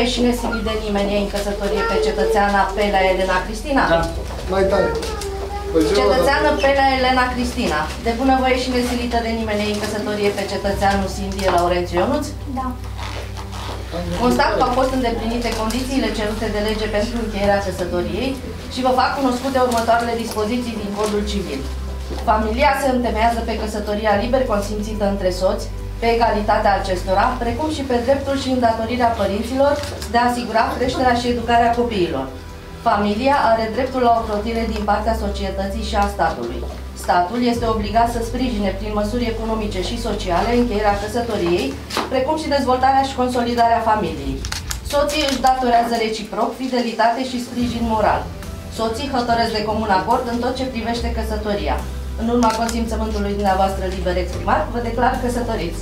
De bunăvoie și nesilit de nimeni ei în căsătorie pe cetățeana Pelea Elena Cristina? Da. Mai tare. Păi zi-o, Cetățeană Pelea Elena Cristina. De bunăvoie și nesilită de nimeni ei în căsătorie pe cetățeanul Sindie Laurențiu Ionuț? Da. Constat că au fost îndeplinite condițiile cerute de lege pentru încheierea căsătoriei și vă fac cunoscute următoarele dispoziții din Codul Civil. Familia se întemeiază pe căsătoria liber consimțită între soți, pe egalitatea acestora, precum și pe dreptul și îndatorirea părinților de a asigura creșterea și educarea copiilor. Familia are dreptul la o crotire din partea societății și a statului. Statul este obligat să sprijine prin măsuri economice și sociale încheierea căsătoriei, precum și dezvoltarea și consolidarea familiei. Soții își datorează reciproc fidelitate și sprijin moral. Soții hotărăsc de comun acord în tot ce privește căsătoria. În urma consimțământului dumneavoastră liber exprimat, vă declar căsătoriți.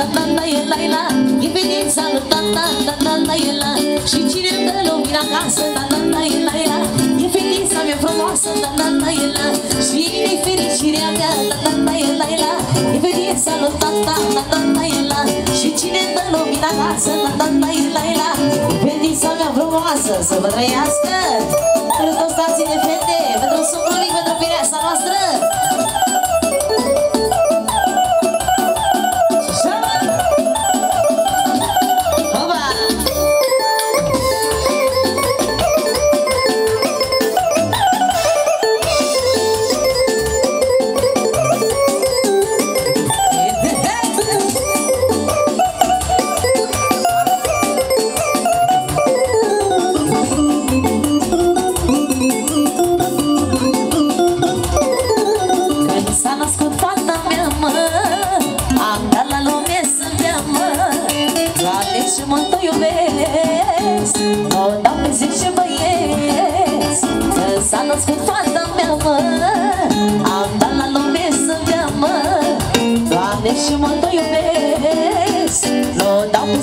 la la la e la la E venința lui la la la la la e la Și cine dă lumina acasă la la la e la la E venința mea frumoasă la la la e la Și e fericirea mea la la la e la la E venința lui la la la la la e la Și cine dă lumina acasă la la la e la la E venința mea frumoasă să vă trăiască Pentru toți stații de fete, pentru sucuri, pentru pireasa noastră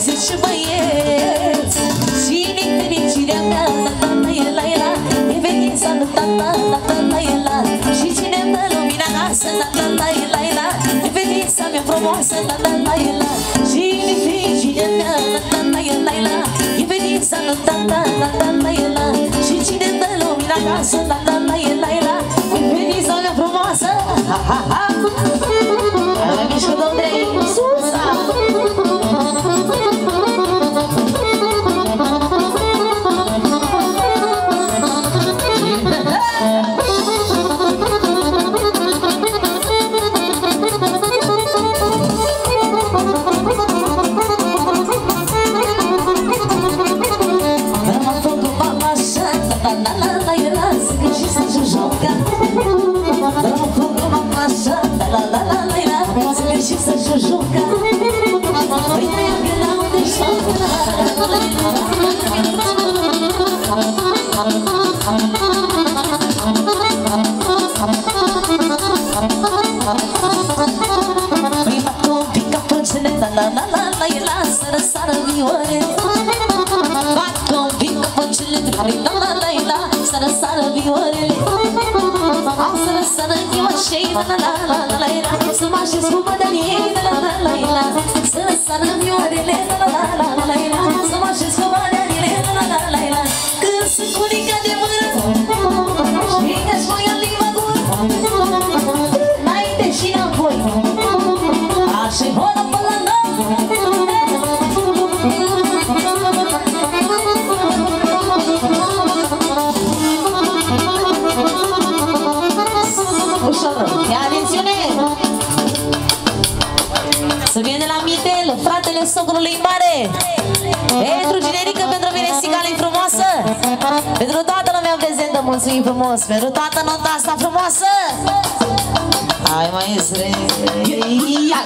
zici băieți Cine-i fericirea mea, la tata e la ela E venința lui tata, la tata e la. Și cine-mi dă lumina nasă, la tata e la ela E venința mea frumoasă, la tata e la. Cine-i fericirea mea, la tata e la ela E venința lui tata, la tata e la. Și cine-mi dă lumina nasă, la tata e la ela E venința mea frumoasă, ha ha ha. Mișcă domnule, sus! și la la la la la la Să mă așez cu bătălie la la la la la Să lăsă la mioarele la la la la la. mulțumim frumos pentru toată nota asta frumoasă! Hai mai zre! Ia!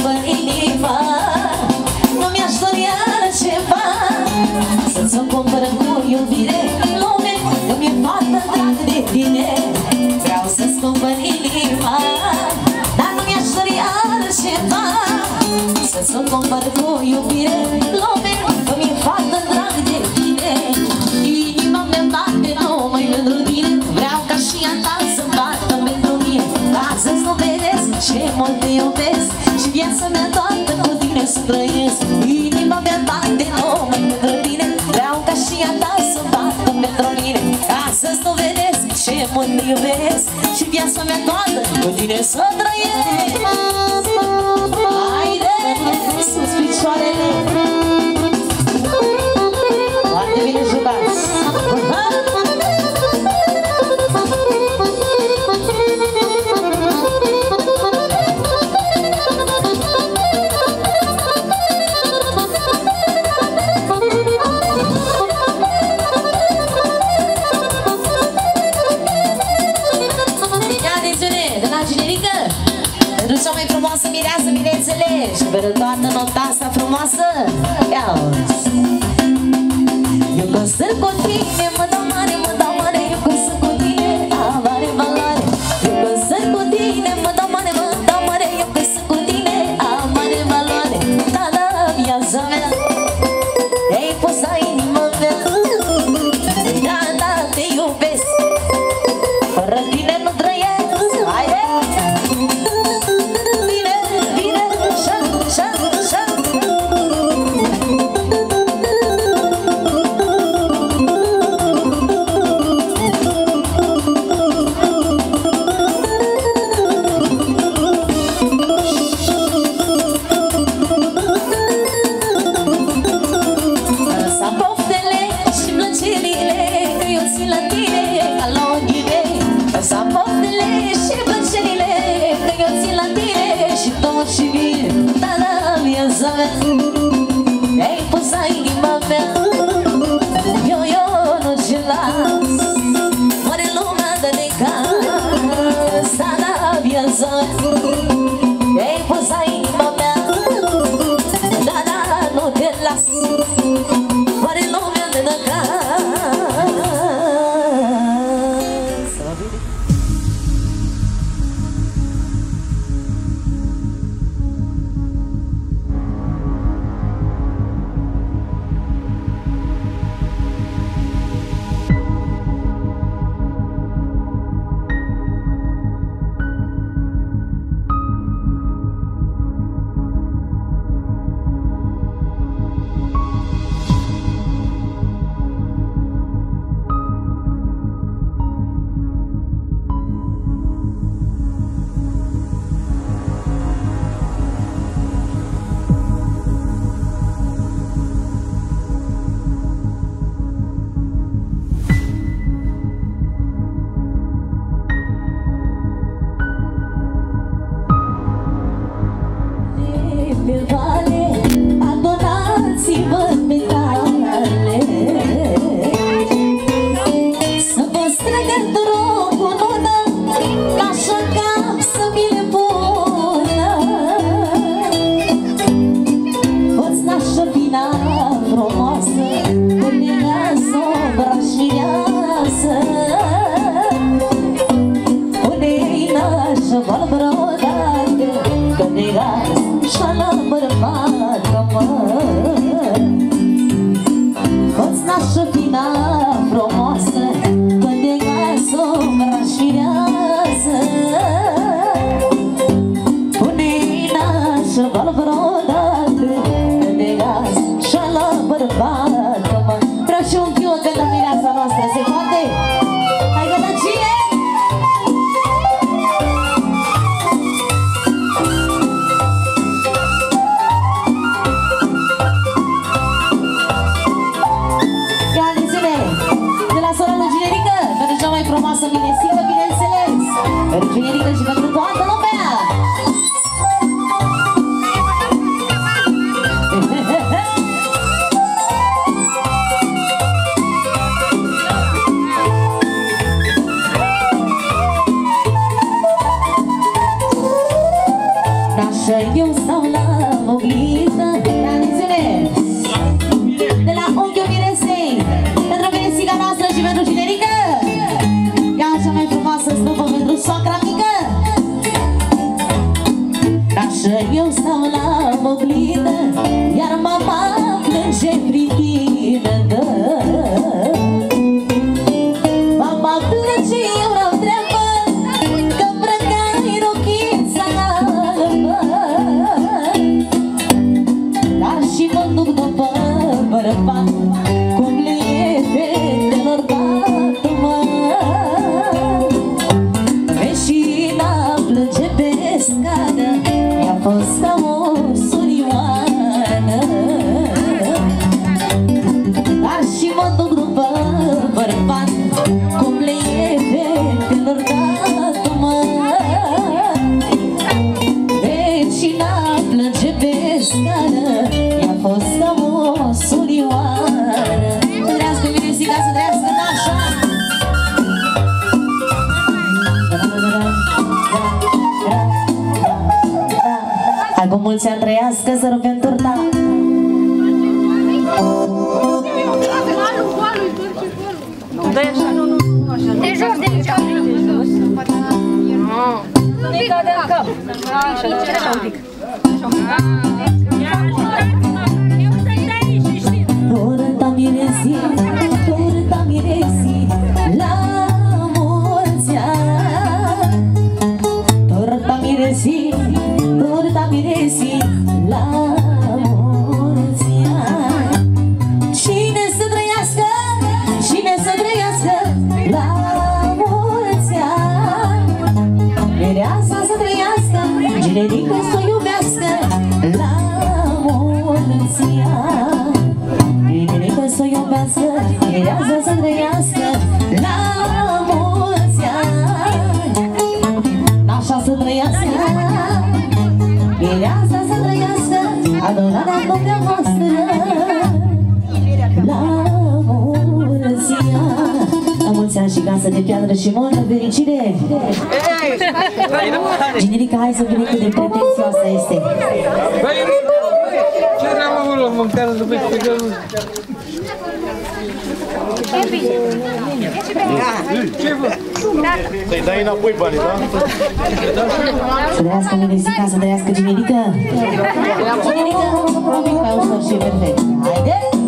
Pag-ibig pa mă iubesc Și viața mea toată cu tine să trăiesc. else. You must still continue. Viața să trăiască la mulți ani. Așa să trăiască. Viața să trăiască Adorarea lumea noastră La mulți ani. La mulți ani și casă de piatră și multă fericire. Generica, hai să vedem cât de pretențioasă este. Băi, ce n-am avut la mâncare după ce E bine. Ce vă? Să-i dai înapoi banii, da? Să trăiască Nevesica, să trăiască Ginerica! Ginerica! Un pic mai ușor și perfect. Haideți!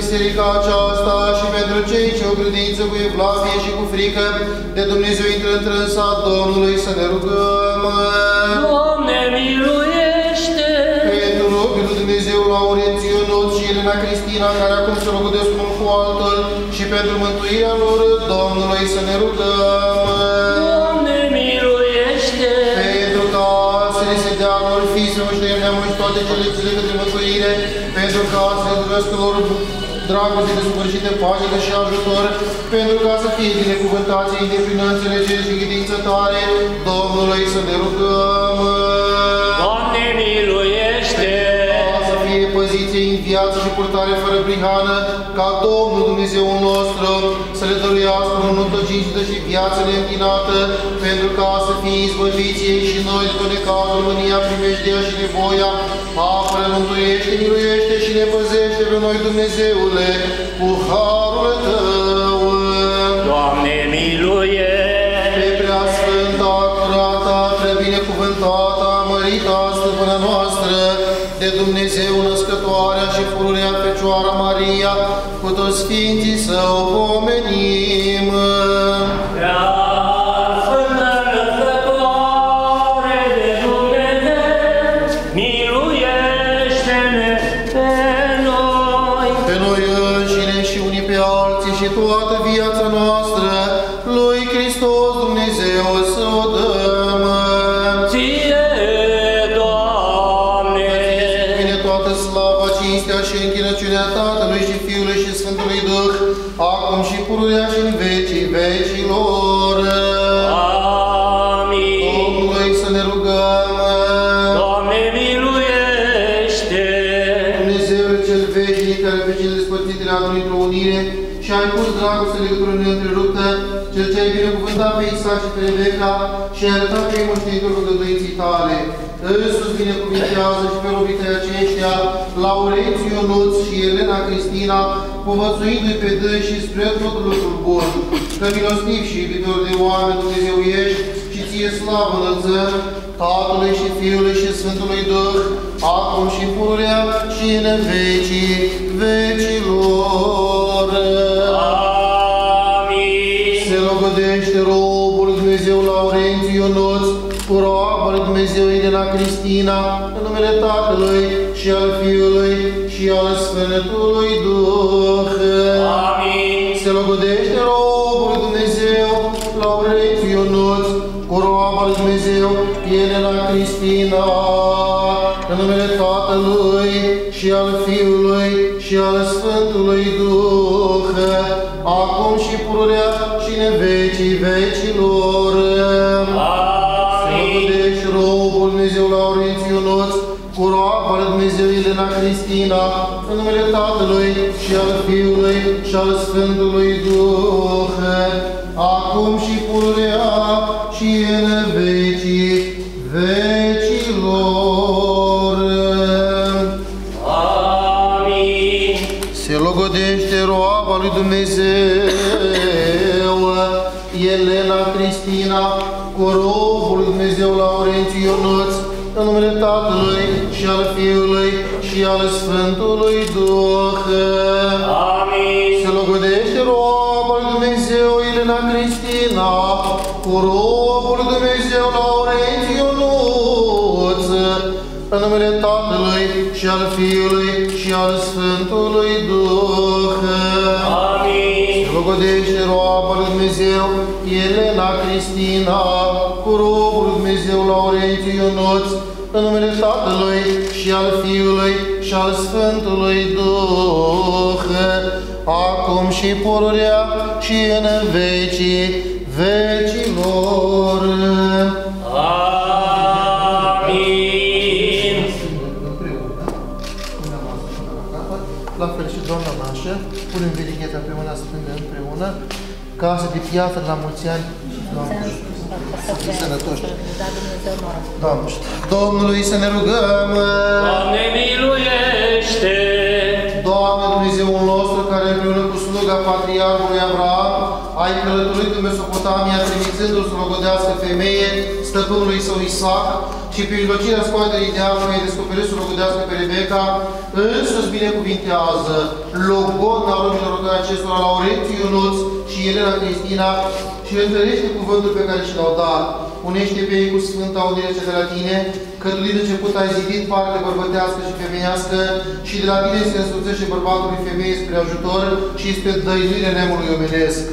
Biserica aceasta și pentru cei ce o credință cu evlavie și cu frică de Dumnezeu intră într sat Domnului să ne rugăm. Doamne, miluiește! Pentru robii lui Dumnezeu Laurențiu Not și Elena Cristina, care acum se rogădesc unul cu altul, și pentru mântuirea lor Domnului să ne rugăm. Doamne, miluiește! Pentru ca să le se dea lor fii să își neamuri și toate cele zile către mântuire, pentru ca să le doresc lor dragoste desăvârșită, pașnică și ajutor, pentru ca să fie binecuvântați în deplină înțelegere și credință tare, Domnului să ne rugăm. Doamne, miluiește! Ca să fie păziție în viață și purtare fără prihană, ca Domnul Dumnezeu nostru să le dăruiască o nuntă cinstită și viață neîntinată, pentru ca să fie izbăviți ei și noi după necazul, mânia, primejdea și nevoia, apără, mântuiește, miluiește și ne păzește pe noi, Dumnezeule, cu harul Tău. Doamne, miluiește! Pe prea sfânta, curata, prea binecuvântata, mărita stăpâna noastră, de Dumnezeu născătoarea și pururea Fecioara Maria, cu toți Sfinții să o pomenim. Prea și pe Rebecca și ai arătat pe ei moștenitorul rugăduinții tale. Însuți binecuvintează și pe robii tăi aceștia, Laurențiu Ionuț și Elena Cristina, povățuindu-i pe dâns și spre tot lucrul bun, că milostiv și iubitor de oameni Dumnezeu ești și ție slavă înălțăm, Tatălui și Fiului și Sfântului Duh, acum și pururea și în vecii vecilor. Amin! Se logodește robul lui Dumnezeu Laurențiu Ionuț, cu roaba lui Dumnezeu Elena Cristina, în numele Tatălui și al Fiului și al Sfântului Duh. Amin! Se logodește robul lui Dumnezeu, Laurențiu Ionuț, cu roaba lui Dumnezeu, Elena Cristina, în numele Tatălui și al Fiului și al Sfântului Duh, acum și pururea și în vecii vecilor. Se Amin! logodește robul Dumnezeu Laurențiu Ionuț, cu roaba lui Dumnezeu Elena Cristina, în numele Tatălui și al Fiului și al Sfântului Duh, acum și pururea și în vecii vecilor. Amin! Se logodește roaba lui Dumnezeu, Elena Cristina, cu robul lui Dumnezeu Laurențiu Ionuț, în numele Tatălui și al Fiului și al Sfântului Duh. Amin! Se logodește roaba lui Dumnezeu, Elena Cristina, cu robul lui Dumnezeu Laurențiu Ionuț, în numele Tatălui și al Fiului și al Sfântului Duh. Amin! Se logodește roaba lui Dumnezeu, Elena Cristina, cu robul lui Dumnezeu Laurențiu Ionuț, în numele Tatălui și al Fiului și al Sfântului Duh, acum și pururea și în vecii vecilor. Amin! Împreună, una masă până la capăt, la fel și doamna nașă, punem veligheta pe mâna stângă împreună, casă de piatră la mulți ani, Doamne, să fii sănătoși. Doamne, Domnului să ne rugăm, Doamne, miluiește! Doamne Dumnezeul nostru, care împreună cu sluga Patriarhului Abraham, ai călătorit în Mesopotamia, trimițându-l să logodească femeie stăpânului său Isaac și prin locirea scoaterii de apă ai descoperit să logodească pe Rebecca, însuși binecuvintează logon al romilor acestora, Laurențiu Ionuț și Elena Cristina și le întărește cuvântul pe care și l-au dat. Unește pe ei cu Sfânta Unire ce de la tine, că tu din început ai zidit parte bărbătească și femeiască și de la tine se însuțește bărbatului femeie spre ajutor și spre dăinuirea neamului omenesc.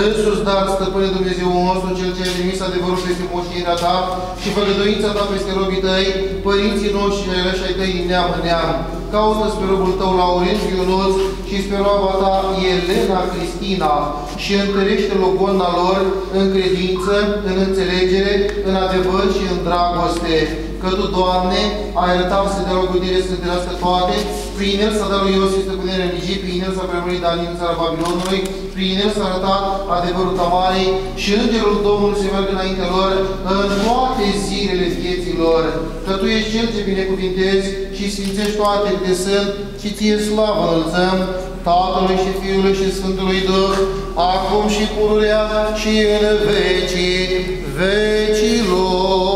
Însuși, dar, stăpâne Dumnezeu nostru, Cel ce ai trimis adevărul peste moștenirea ta și făgăduința ta peste robii tăi, părinții noștri și aleși ai tăi din neam în neam. Caută spre robul tău Laurenț Ionuț și spre roaba ta Elena Cristina și întărește logona lor în credință, în înțelegere, în adevăr și în dragoste. Că Tu, Doamne, ai arătat să dea logodire să întâlnească toate, prin el s-a dat lui Iosif stăpânirea în Egipt, prin el s-a premurit Daniel în țara Babilonului, prin el s-a arătat adevărul Tamarei și Îngerul Domnului se merge înainte lor în toate zilele vieții lor. Că Tu ești Cel ce binecuvintezi și sfințești toate câte sunt și Ție slavă înălțăm, Tatălui și Fiului și Sfântului Duh, acum și pururea și în vecii vecilor.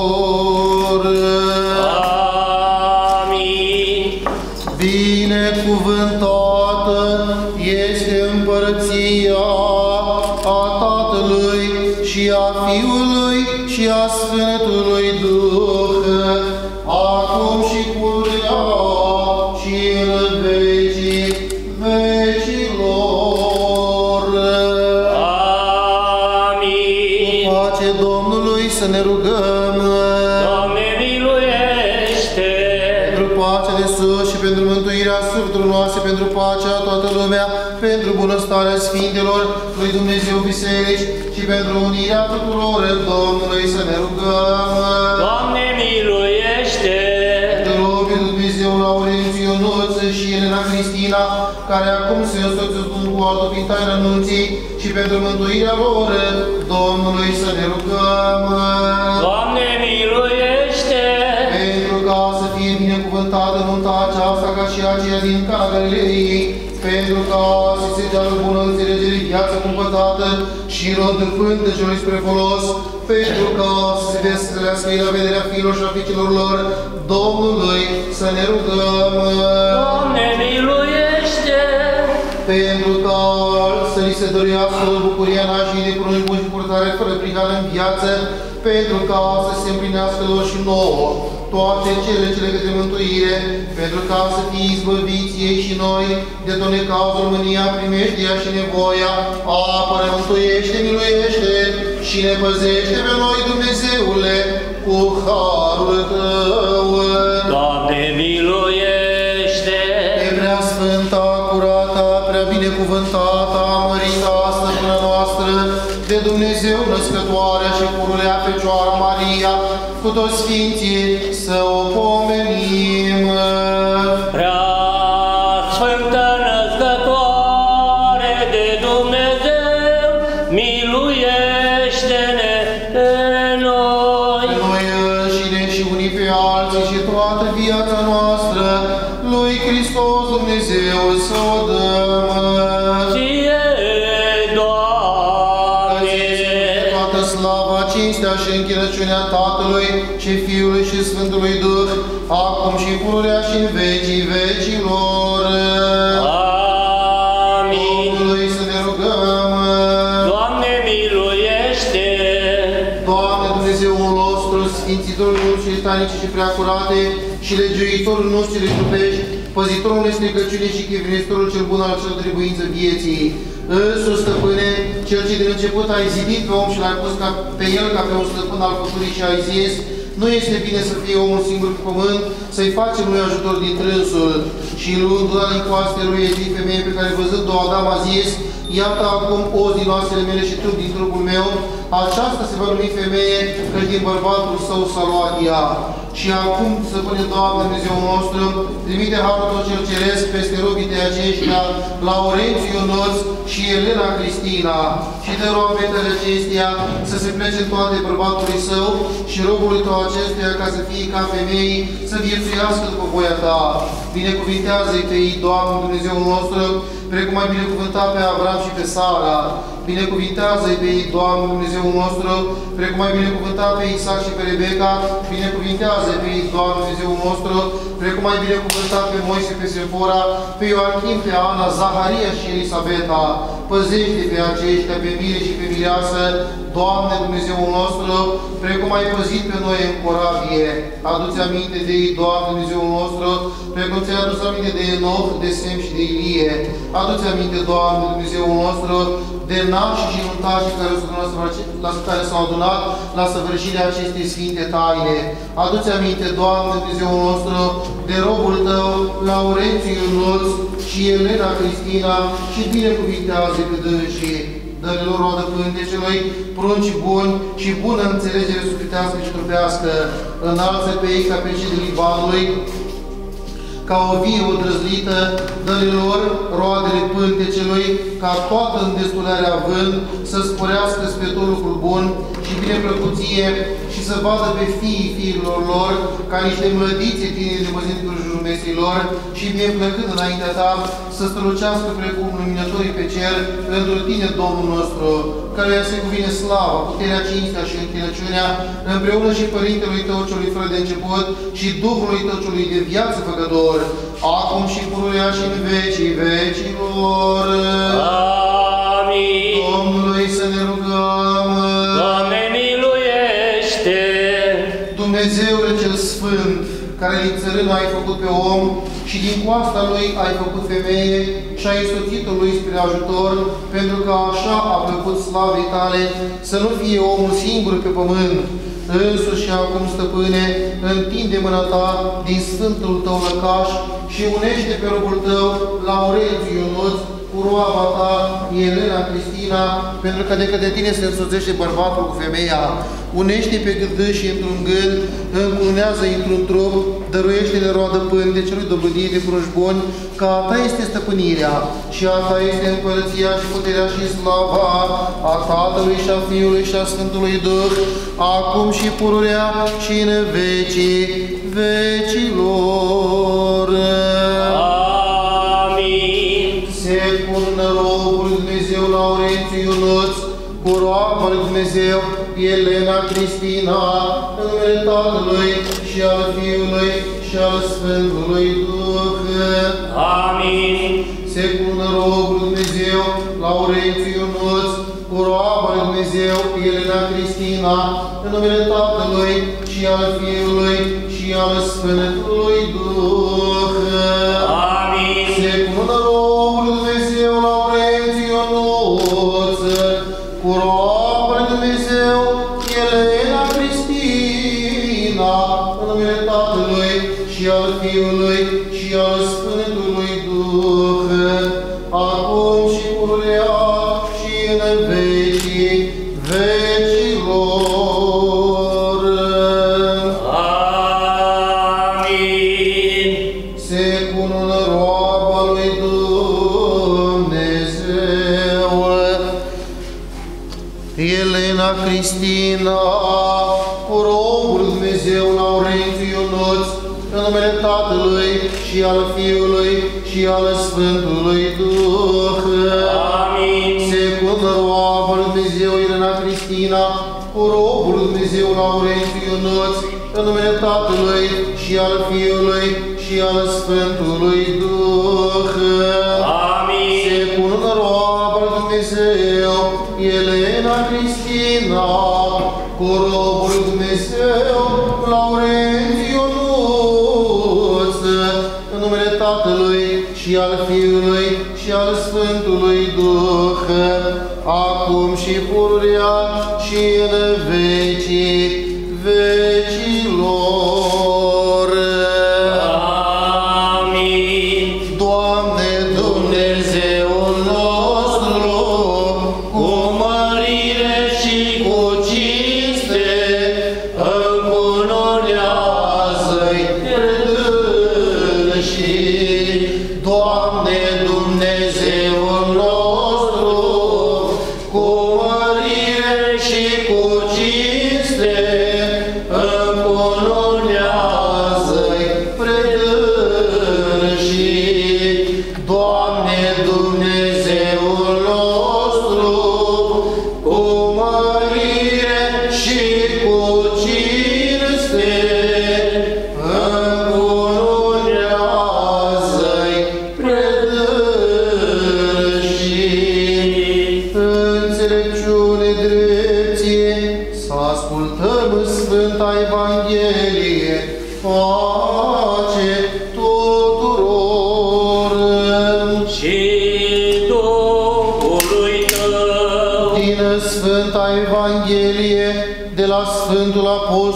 Pentru pacea toată lumea, pentru bunăstarea Sfintelor lui Dumnezeu Biserici și pentru unirea tuturor Domnului să ne rugăm. Doamne miluiește! Pentru robii lui Dumnezeu Laurențiu Ionuț și Elena Cristina, care acum se însoțesc cu altul prin taina anunții și pentru mântuirea lor Domnului să ne rugăm. Doamne fie binecuvântată nunta aceasta ca și aceea din Cana Galilei, pentru ca să se dea bună înțelegere viață cumpătată și rod în pântecelui spre folos, pentru ca să se veselească la vederea fiilor și a fiicilor lor, Domnului să ne rugăm. Doamne miluiește! Pentru ca să li se dăruiască bucuria nașii de prunci buni și purtare fără prihană în viață, pentru ca să se împlinească lor și nouă toate cele cele către mântuire, pentru ca să fie izbăviți ei și noi de tot necazul, mânia, primejdia și nevoia, apără, mântuiește, miluiește și ne păzește pe noi, Dumnezeule, cu harul Tău. Doamne miluiește! Pe prea sfânta, curată, prea binecuvântată, mărită stăpână noastră, de Dumnezeu născătoarea și purulea Fecioara Maria, cu toți Sfinții să o pomenim. Și Sfântului Duh, acum și pururea și în vecii vecilor. Amin! Domnului să ne rugăm. Doamne miluiește! Doamne Dumnezeul nostru, Sfințitorul nostru tanice și preacurate și legiuitorul nostru de trupești, păzitorul stricăciunii și chivinitorul cel bun al celor trebuință vieții. Însuși, stăpâne, cel ce din început ai zidit pe om și l-ai pus ca, pe el ca pe un stăpân al făcurii și ai zis, nu este bine să fie omul singur pe pământ, să-i facem lui ajutor din trânsul. Și luând una din coastele lui Ezid, femeie pe care văzând-o Adam a zis, Iată acum oz din oasele mele și trup din trupul meu, aceasta se va numi femeie, că din bărbatul său s-a luat ea. Și acum, să pune Doamne Dumnezeu nostru, trimite harul tot cel ceresc peste robii de aceștia, Laurențiu Ionuț și Elena Cristina, și de roambetele acestea să se plece în toate bărbatului său și robului tău acestuia ca să fie ca femei, să viețuiască după voia ta. Binecuvintează-i pe ei, Doamne Dumnezeu nostru, precum ai binecuvântat pe Avram și pe Sara, binecuvintează-i pe ei, Doamne Dumnezeu nostru, precum ai binecuvântat pe Isaac și pe Rebecca, binecuvintează-i pe ei, Doamne Dumnezeu nostru, precum ai binecuvântat pe Moise, pe Sefora, pe Ioachim, pe Ana, Zaharia și Elisabeta, păzește pe aceștia, pe mine și pe mireasă, Doamne Dumnezeu nostru, precum ai păzit pe noi în corabie, adu-ți aminte de ei, Doamne Dumnezeu nostru, precum ți-ai adus aminte de Enoch, de Sem și de Ilie. Adu-ți aminte, Doamne Dumnezeu nostru, de nași și nuntași care, la care s-au adunat la săvârșirea acestei sfinte taine. Adu-ți aminte, Doamne Dumnezeu nostru, de robul tău, Laurențiu Ionuț și Elena Cristina și binecuvintează pe dânsii dărilor roadă pântecelui, prunci buni și bună înțelegere sufletească și trupească, înalță pe ei ca pe cei de Libanului, ca o vie odrăzlită, dărilor roadele pântecelui, ca toată îndestularea vând, să sporească spre tot lucrul bun și bineplăcuție și să vadă pe fiii fiilor lor ca niște mlădițe tineri de măzit cu mesilor și mie plăcând înaintea ta să strălucească precum luminătorii pe cer pentru tine, Domnul nostru, care se cuvine slava, puterea, cinstea și închinăciunea, împreună și Părintelui Tău celui fără de început și Duhului Tău celui de viață făcător, acum și pururea și în vecii vecilor. Amin. Domnului să ne rugăm. Doamne, miluiește! Dumnezeule cel Sfânt, care din țărână ai făcut pe om și din coasta lui ai făcut femeie și ai soțit-o lui spre ajutor, pentru că așa a plăcut slavei tale să nu fie omul singur pe pământ. Însuși și acum, stăpâne, întinde mâna ta din sfântul tău lăcaș și unește pe robul tău Laurențiu Ionuț cu roaba ta, Elena Cristina, pentru că de către tine se însoțește bărbatul cu femeia. Unește pe gândâși într-un gând, împunează într-un trup, dăruiește-ne roadă pânte celui dobândit de fruși buni, că a ta este stăpânirea și a ta este împărăția și puterea și slava a Tatălui și a Fiului și a Sfântului Duh, acum și pururea și în vecii vecilor. Amin. Cu roaba lui Dumnezeu Elena Cristina, în numele Tatălui și al Fiului și al Sfântului Duh. Amin. Se purnă robul Dumnezeu Laurențiu Ionuț, cu roaba lui Dumnezeu Elena Cristina, în numele Tatălui și al Fiului și al Sfântului Duh. Amin. Se și al și al Sfântului Duh. Amin. Se cună roaba lui Dumnezeu Elena Cristina, cu robul lui Dumnezeu Laurențiu Ionuț, în numele Tatălui și al Fiului și al Sfântului Duh. Amin. Se cunună roaba lui Dumnezeu, Elena Cristina, cu robul lui Dumnezeu, Laurențiu Ionuț, în numele Tatălui și al Fiului și al Sfântului Duh, acum și pururea și în vecii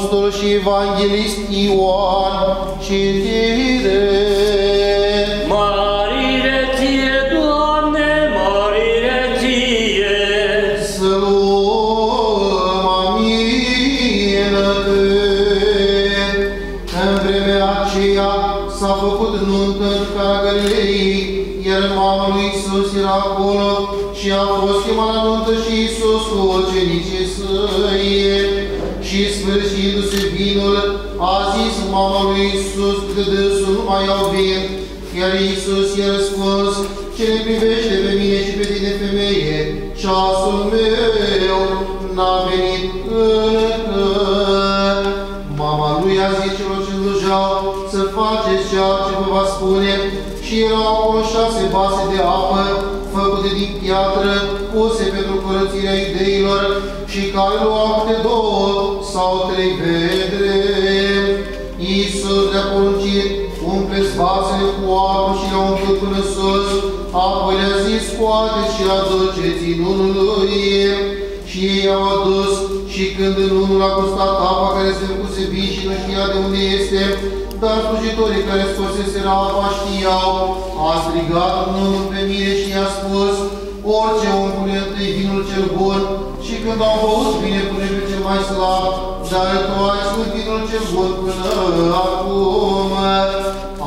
Apostol și Evanghelist Ioan, citire. Marire ție, Doamne, marire ție. Să luăm amină-te. În vremea aceea s-a făcut nuntă în Cana Galilei, iar mama lui Iisus era acolo și a fost chemat la nuntă și Iisus cu ucenicii săi. Și sfârșindu-se vinul, a zis mama lui Iisus că dânsul nu mai au vin, iar Iisus i-a răspuns, ce ne privește pe mine și pe tine, femeie, ceasul meu n-a venit încă. Mama lui a zis celor ce slujeau să faceți ceea ce vă va spune. Și erau acolo șase vase de apă făcute din piatră, puse pentru curățirea iudeilor și care luau câte două sau trei vedre. Iisus le-a poruncit, umpleți vasele cu apă și le-a umplut până sus, apoi le-a zis, scoateți și aduceți în unului. Și ei au adus și când în unul a gustat apa care se făcuse vin și nu știa de unde este, dar slujitorii care scoseseră apa știau, a strigat unul pe mine și i-a spus, orice om pune întâi vinul cel bun și când au băut bine pune pe cel mai slab, dar tu ai spus vinul cel bun până acum.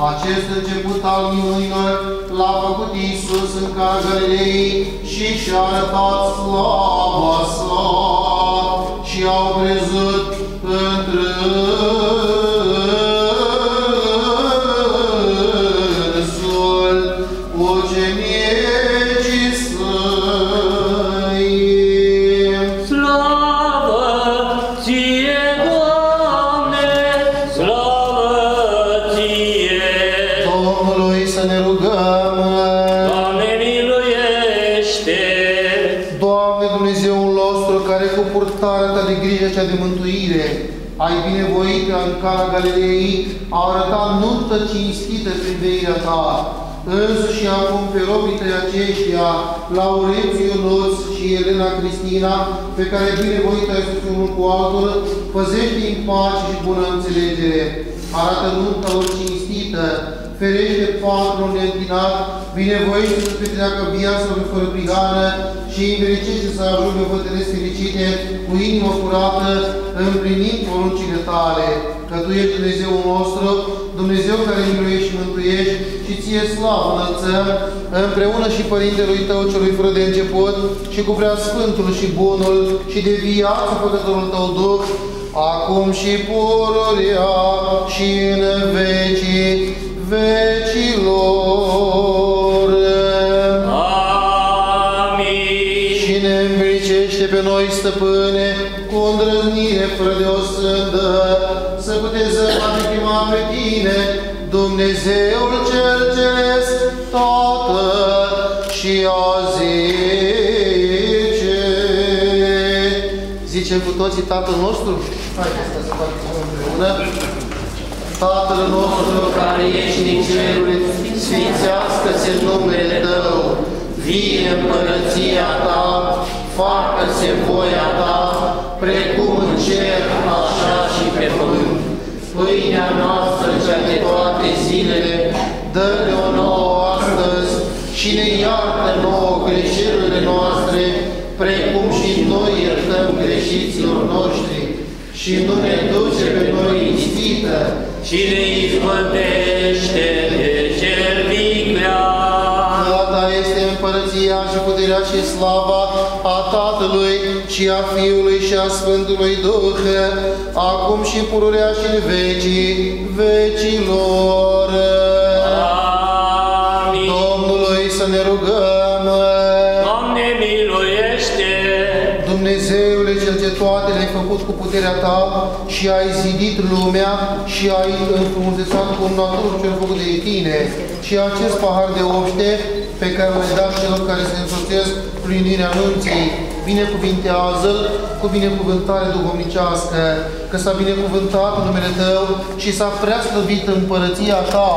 Acest început al minunilor l-a făcut Iisus în cara Galilei și și-a arătat slava sa și au crezut întrânsul binevoit în cara Galilei, a arătat nuntă cinstită prin veirea ta. Însuși acum pe robii tăi aceștia, Laurențiu Ionuț și Elena Cristina, pe care binevoit ai sus unul cu altul, păzește în pace și bună înțelegere. Arată nunta lor cinstită, ferește patrul neîntinat, binevoiește să pe treacă viața lui fără prihană și învericește să ajungă bătrâneți fericite, cu inimă curată, împlinind poruncile tale. Că Tu ești Dumnezeul nostru, Dumnezeu care miluiești și mântuiești și Ție slavă înălțăm, împreună și Părintelui Tău celui fără de început și cu prea Sfântul și Bunul și de viață Făcătorul Tău Duh, acum și pururea și în vecii vecilor. Amin. Și ne învelicește pe noi, stăpâne, cu îndrăznire fără de o sândă, să putezăm a te chema pe tine, Dumnezeul cel Ceresc, Tată și a zice. Zicem cu toții Tatăl nostru? Haideți să facem împreună. Tatăl nostru care ești din ceruri, sfințească-se numele Tău, vie împărăția Ta, facă-se voia Ta, precum în cer, așa și pe pământ. Pâinea noastră cea de toate zilele, dă-ne-o nouă astăzi și ne iartă nouă greșelile noastre, precum și noi iertăm greșiților noștri. Și nu ne duce pe noi în ispită, Și ne izbătește de cel viclea. A ta este împărăția și puterea și slava a Tatălui și a Fiului și a Sfântului Duh, acum și pururea și în vecii vecilor. Amin. Domnului să ne rugăm. Doamne, miluiește. Dumnezeule cel ce toate le-ai făcut cu puterea ta și ai zidit lumea și ai înfrumusețat cu naturul cel făcut de tine și acest pahar de obște pe care le dăm celor care se însoțesc prin unirea anunții, binecuvintează-l cu binecuvântare duhovnicească, că s-a binecuvântat numele Tău și s-a prea slăvit împărăția Ta,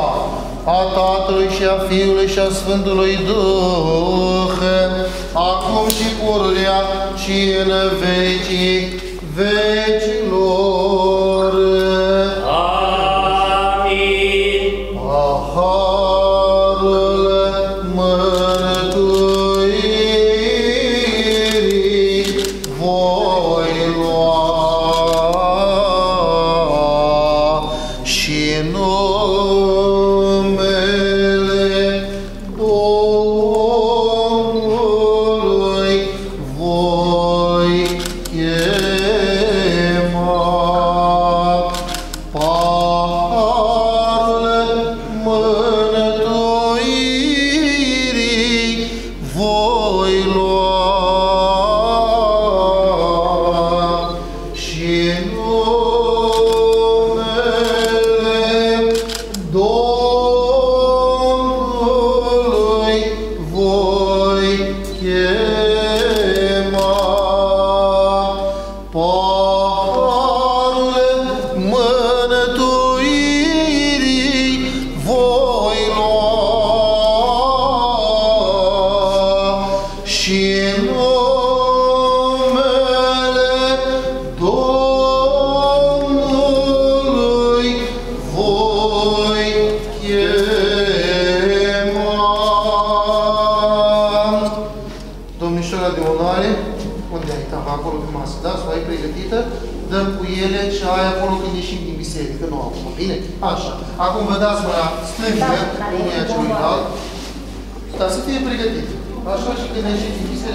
a Tatălui și a Fiului și a Sfântului Duh, acum și pururea și în vecii vecilor.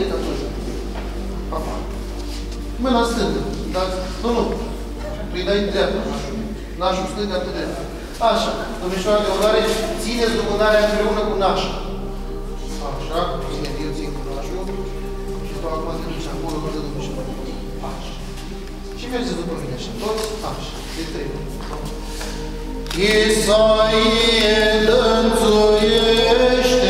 Ieșim din biserică, atunci. Afară. Mâna stângă, dar, nu, nu, îi dai dreapta, nașul. Nașul stângă, atât dreapta. Așa, domnișoara de onoare, țineți lumânarea împreună cu nașul. Așa, bine, eu țin cu nașul. Și tu acum te duci acolo, unde duci. Așa. Și mergeți după mine așa, toți, așa, de trei ori. Isaie dănțuiește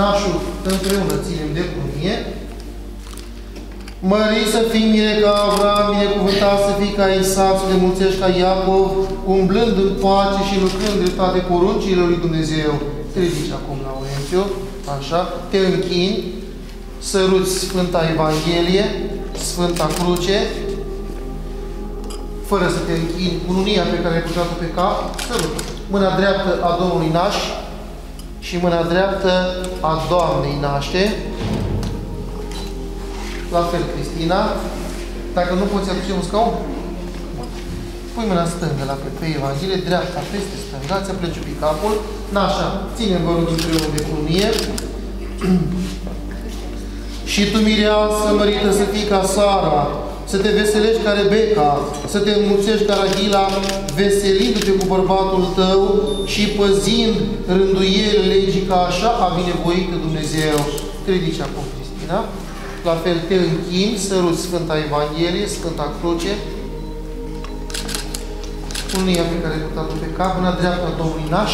nașul împreună ținem de cunie, Mări să fii mire ca Avram, binecuvântat să fii ca Isaac, să te mulțești ca Iacov, umblând în pace și lucrând de toate poruncile lui Dumnezeu. Te ridici acum la Laurențiu, așa, te închini, săruți Sfânta Evanghelie, Sfânta Cruce, fără să te închini, ununia pe care ai purtat-o pe cap, sărută. Mâna dreaptă a Domnului Naș și mâna dreaptă a Doamnei Naște. La fel, Cristina. Dacă nu poți aduce un scaun, pui mâna stângă la pe, pe Evanghelie, dreapta peste stânga, ți pleciupi capul, na așa, ține-mi vă rog împreună de cunie. Și tu, mireasă mărită să fii ca Sara, să te veselești ca Rebecca, să te înmulțești ca Rachila, veselindu-te cu bărbatul tău și păzind rânduielile legii ca așa a binevoit Dumnezeu. Te ridici acum, Cristina. La fel te închini, sărut Sfânta Evanghelie, Sfânta Cruce, unia pe care ai purtat pe cap, mâna dreaptă a Domnului Naș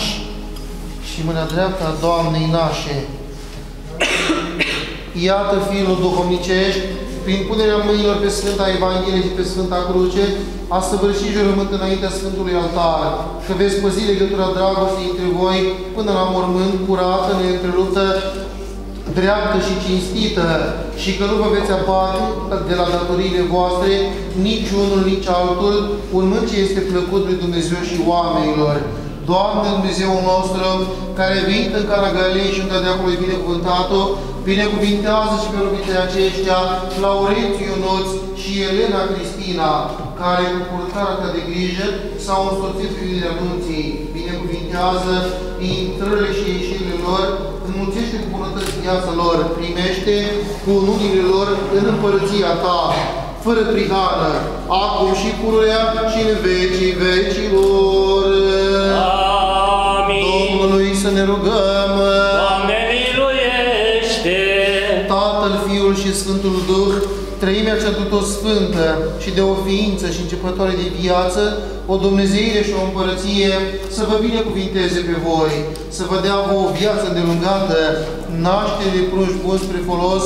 și mâna dreaptă a Doamnei Nașe. Iată Fiul duhovnicești, prin punerea mâinilor pe Sfânta Evanghelie și pe Sfânta Cruce, a săvârșit jurământ înaintea Sfântului Altar, că veți păzi legătura dragostei între voi până la mormânt, curată, neîntreruptă, dreaptă și cinstită și că nu vă veți abate de la datoriile voastre nici unul, nici altul, urmând ce este plăcut lui Dumnezeu și oamenilor. Doamne Dumnezeu nostru, care venit în Cana Galilei și în Tădeacului binecuvântat-o, binecuvintează și pe rubitele aceștia, Laurențiu Ionuț și Elena Cristina, care cu purtarea ta de grijă s-au însoțit pe vinerea nunții. Binecuvintează intrările și ieșirile lor, înmulțește cu bunătăți viața lor, primește cu ununile lor în împărăția ta, fără prihană, acum și pururea și în vecii vecilor. Amin. Domnului să ne rugăm. Și Sfântul Duh, trăimea cea tot sfântă și de o ființă și începătoare de viață, o Dumnezeire și o împărăție, să vă binecuvinteze pe voi, să vă dea vouă o viață îndelungată, naștere de prunși buni spre folos,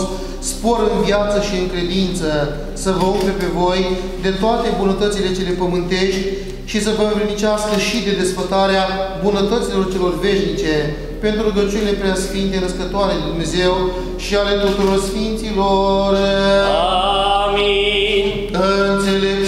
spor în viață și în credință, să vă umple pe voi de toate bunătățile cele pământești și să vă învrenicească și de desfătarea bunătăților celor veșnice, pentru rugăciunile preasfinte născătoare de Dumnezeu și ale tuturor Sfinților. Amin. Înțelepciune,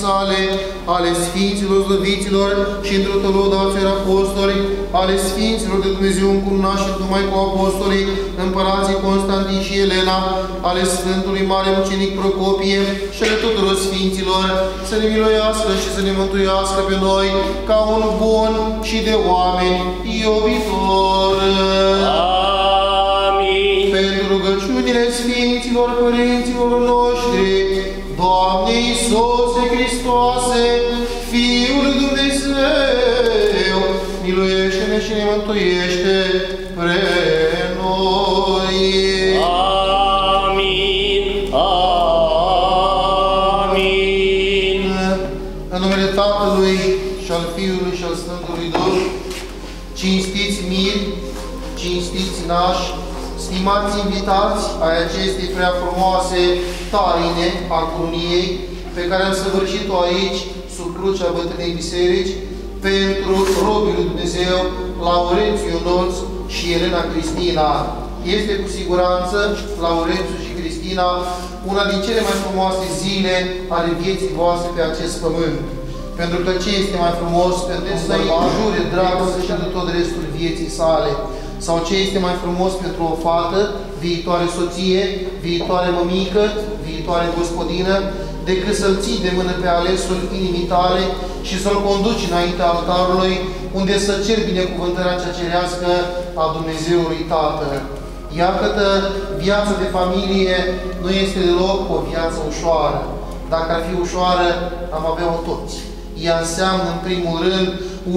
sale, ale Sfinților Slăviților și într-o tălăudaților apostoli, ale Sfinților de Dumnezeu încurunați și numai cu apostolii, împărații Constantin și Elena, ale Sfântului Mare Mucenic Procopie și ale tuturor Sfinților, să ne miluiască și să ne mântuiască pe noi ca un bun și de oameni iubitor. Și ne mântuiește pre noi. Amin. Amin. În numele Tatălui și al Fiului și al Sfântului Duh, cinstiți miri, cinstiți nași, stimați invitați ai acestei prea frumoase taine a Cruniei, pe care am săvârșit-o aici, sub crucea Bătrânei Biserici, pentru robii lui Dumnezeu, Laurențiu Ionuț și Elena Cristina. Este cu siguranță, Laurențiu și Cristina, una din cele mai frumoase zile ale vieții voastre pe acest pământ. Pentru că ce este mai frumos pentru să-i jure dragoste și de tot restul vieții sale? Sau ce este mai frumos pentru o fată, viitoare soție, viitoare mămică, viitoare gospodină, decât să-l ții de mână pe alesul inimii tale și să-l conduci înaintea altarului, unde să ceri binecuvântarea cea cerească a Dumnezeului Tată. Iată, viața de familie nu este deloc o viață ușoară. Dacă ar fi ușoară, am avea-o toți. Ea înseamnă, în primul rând,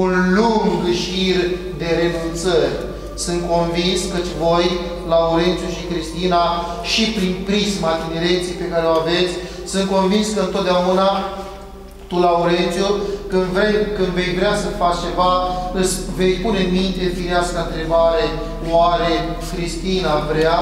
un lung șir de renunțări. Sunt convins că voi, Laurențiu și Cristina, și prin prisma tinereții pe care o aveți, sunt convins că întotdeauna tu, Laurențiu, când, vrei, când vei vrea să faci ceva, îți vei pune în minte firească întrebare, oare Cristina vrea,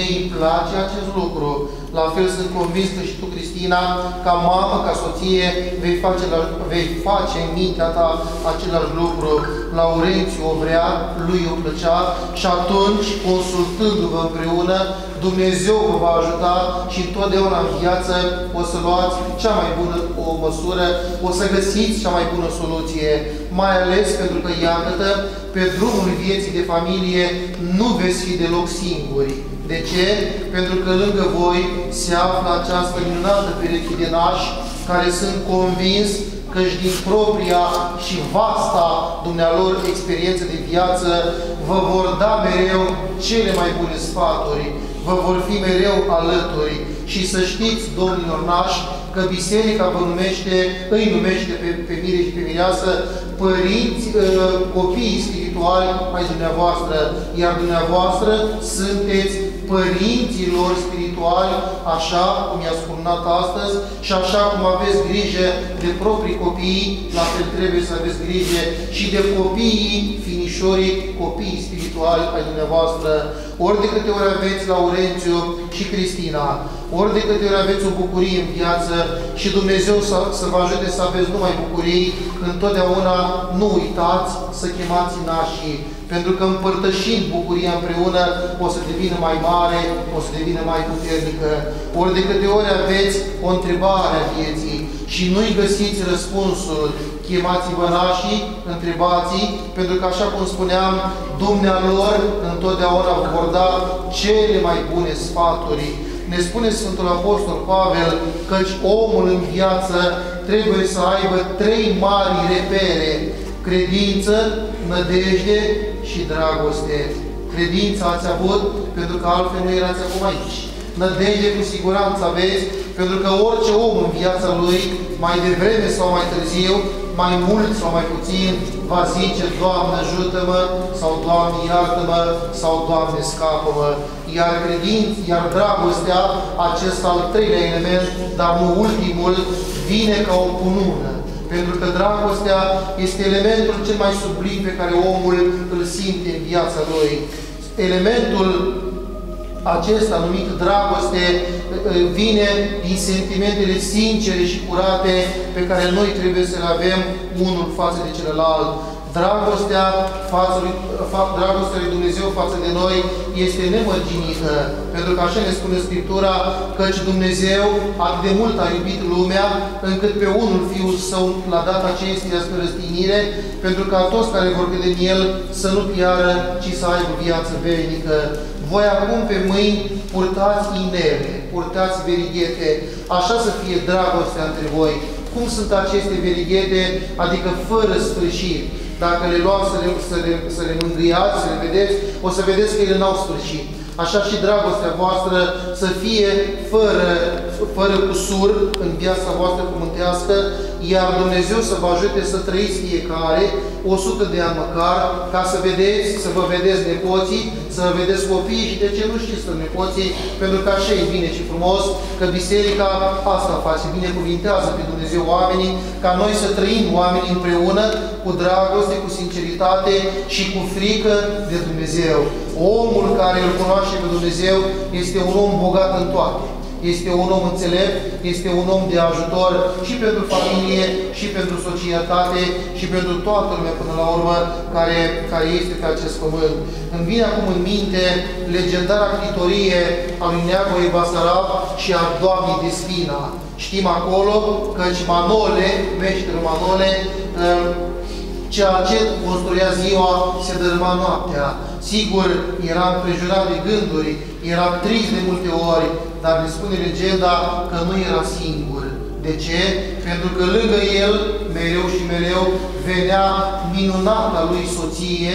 ei îi place acest lucru? La fel sunt convins că și tu, Cristina, ca mamă, ca soție, vei face, la, vei face în mintea ta același lucru. Laurențiu o vrea, lui o plăcea și atunci, consultându-vă împreună, Dumnezeu vă va ajuta și întotdeauna în viață o să luați cea mai bună o măsură, o să găsiți cea mai bună soluție, mai ales pentru că, iată pe drumul vieții de familie nu veți fi deloc singuri. De ce? Pentru că lângă voi se află această minunată pereche de nași care sunt convins că și din propria și vasta dumnealor experiență de viață vă vor da mereu cele mai bune sfaturi, vă vor fi mereu alături și să știți, domnilor nași, că biserica vă numește, îi numește pe, pe mire și pe mireasă părinți, ă, copii spirituali ai dumneavoastră, iar dumneavoastră sunteți părinților spirituali, așa cum i-a spunat astăzi, și așa cum aveți grijă de proprii copii, la fel trebuie să aveți grijă și de copiii finișorii, copiii spirituali ai dumneavoastră. Ori de câte ori aveți Laurențiu și Cristina, ori de câte ori aveți o bucurie în viață și Dumnezeu să, să vă ajute să aveți numai bucurii, întotdeauna nu uitați să chemați nașii, pentru că împărtășind bucuria împreună o să devină mai mare, o să devină mai puternică. Ori de câte ori aveți o întrebare a vieții și nu-i găsiți răspunsul, chemați-vă nașii, întrebați pentru că așa cum spuneam, dumnealor întotdeauna vor da cele mai bune sfaturi. Ne spune Sfântul Apostol Pavel căci omul în viață trebuie să aibă trei mari repere, credință, nădejde și dragoste. Credința ați avut, pentru că altfel nu erați acum aici. Nădejde cu siguranță aveți, pentru că orice om în viața lui, mai devreme sau mai târziu, mai mult sau mai puțin, va zice, Doamne ajută-mă, sau Doamne iartă-mă, sau Doamne scapă-mă. Iar credinț, iar dragostea, acest al treilea element, dar nu ultimul, vine ca o cunună. Pentru că dragostea este elementul cel mai sublim pe care omul îl simte în viața lui. Elementul acesta numit dragoste vine din sentimentele sincere și curate pe care noi trebuie să le avem unul față de celălalt. Dragostea, față lui, fa, dragostea lui Dumnezeu față de noi este nemărginită, pentru că așa ne spune Scriptura, căci Dumnezeu atât de mult a iubit lumea, încât pe unul Fiul Său l-a dat acestea spre răstinire, pentru ca toți care vor crede în El să nu piară, ci să aibă viață veșnică. Voi acum pe mâini purtați inele, purtați verighete, așa să fie dragostea între voi. Cum sunt aceste verighete, adică fără sfârșit? Dacă le luați să le, să le, să le mângâiați, să le vedeți, o să vedeți că ele n-au sfârșit. Așa și dragostea voastră să fie fără, fără cusur în viața voastră pământească, iar Dumnezeu să vă ajute să trăiți fiecare 100 de ani măcar, ca să vedeți, să vă vedeți nepoții, să vă vedeți copiii și de ce nu știți să nepoții, pentru că așa e bine și frumos, că Biserica asta face, binecuvintează pe Dumnezeu oamenii, ca noi să trăim oamenii împreună, cu dragoste, cu sinceritate și cu frică de Dumnezeu. Omul care îl cunoaște pe Dumnezeu este un om bogat în toate. Este un om înțelept, este un om de ajutor și pentru familie, și pentru societate, și pentru toată lumea până la urmă care, care este pe acest pământ. Îmi vine acum în minte legendara critorie a lui Neagoe Basarab și a Doamnei de Spina. Știm acolo că Manole, meșterul Manole, ceea ce construia ziua se dărâma noaptea. Sigur, era împrejurat de gânduri, era trist de multe ori, dar ne spune legenda că nu era singur. De ce? Pentru că lângă el, mereu și mereu, venea minunata lui soție,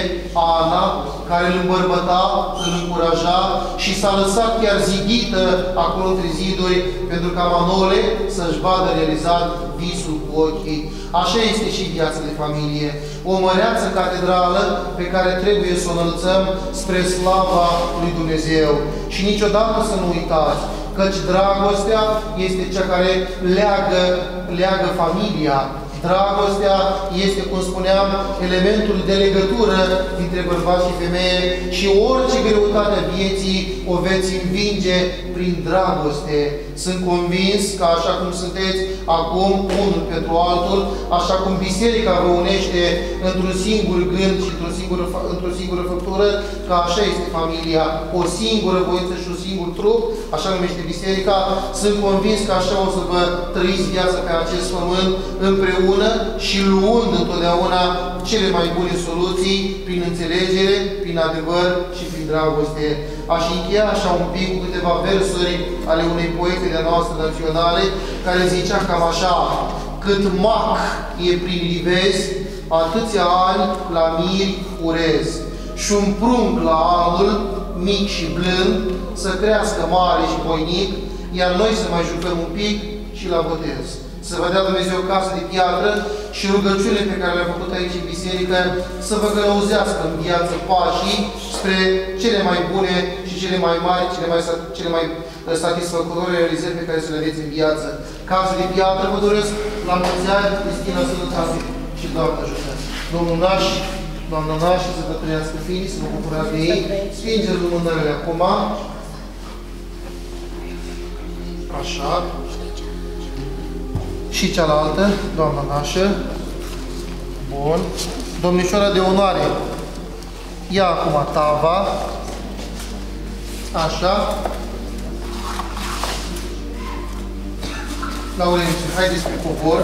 Ana, care îl îmbărbăta, îl încuraja și s-a lăsat chiar zidită acolo între ziduri pentru ca Manole să-și vadă realizat visul cu ochii. Așa este și viața de familie. O măreață catedrală pe care trebuie să o înălțăm spre slava lui Dumnezeu. Și niciodată să nu uitați, căci dragostea este cea care leagă, leagă familia. Dragostea este, cum spuneam, elementul de legătură dintre bărbat și femeie și orice greutate a vieții o veți învinge prin dragoste. Sunt convins că așa cum sunteți acum unul pentru altul, așa cum biserica vă unește într-un singur gând și într-o singură, într-o singură făptură, că așa este familia, o singură voință și un singur trup, așa numește biserica, sunt convins că așa o să vă trăiți viața pe acest pământ împreună și luând întotdeauna cele mai bune soluții prin înțelegere, prin adevăr și prin dragoste. Aș încheia așa un pic cu câteva versuri ale unei poete de noastră naționale, care zicea cam așa, cât mac e prin livezi, atâția ani la miri urez. Și un prunc la anul, mic și blând, să crească mare și voinic, iar noi să mai jucăm un pic și la botez. Să vă dea Dumnezeu o casă de piatră și rugăciunile pe care le-am făcut aici în biserică să vă călăuzească în viață pașii spre cele mai bune și cele mai mari, cele mai, cele mai satisfăcătoare realizări pe care să le aveți în viață. Casă de piatră vă doresc la mulți ani, Cristina Sănătate și Doamne ajută. Domnul Naș, Doamna Naș, să vă trăiască fiii, să vă bucurați de ei. Sfingeți lumânările acum. Așa. Și cealaltă, doamna Nașă. Bun. Domnișoara de onoare. Ia acum tava. Așa. Laurențiu, haideți pe covor.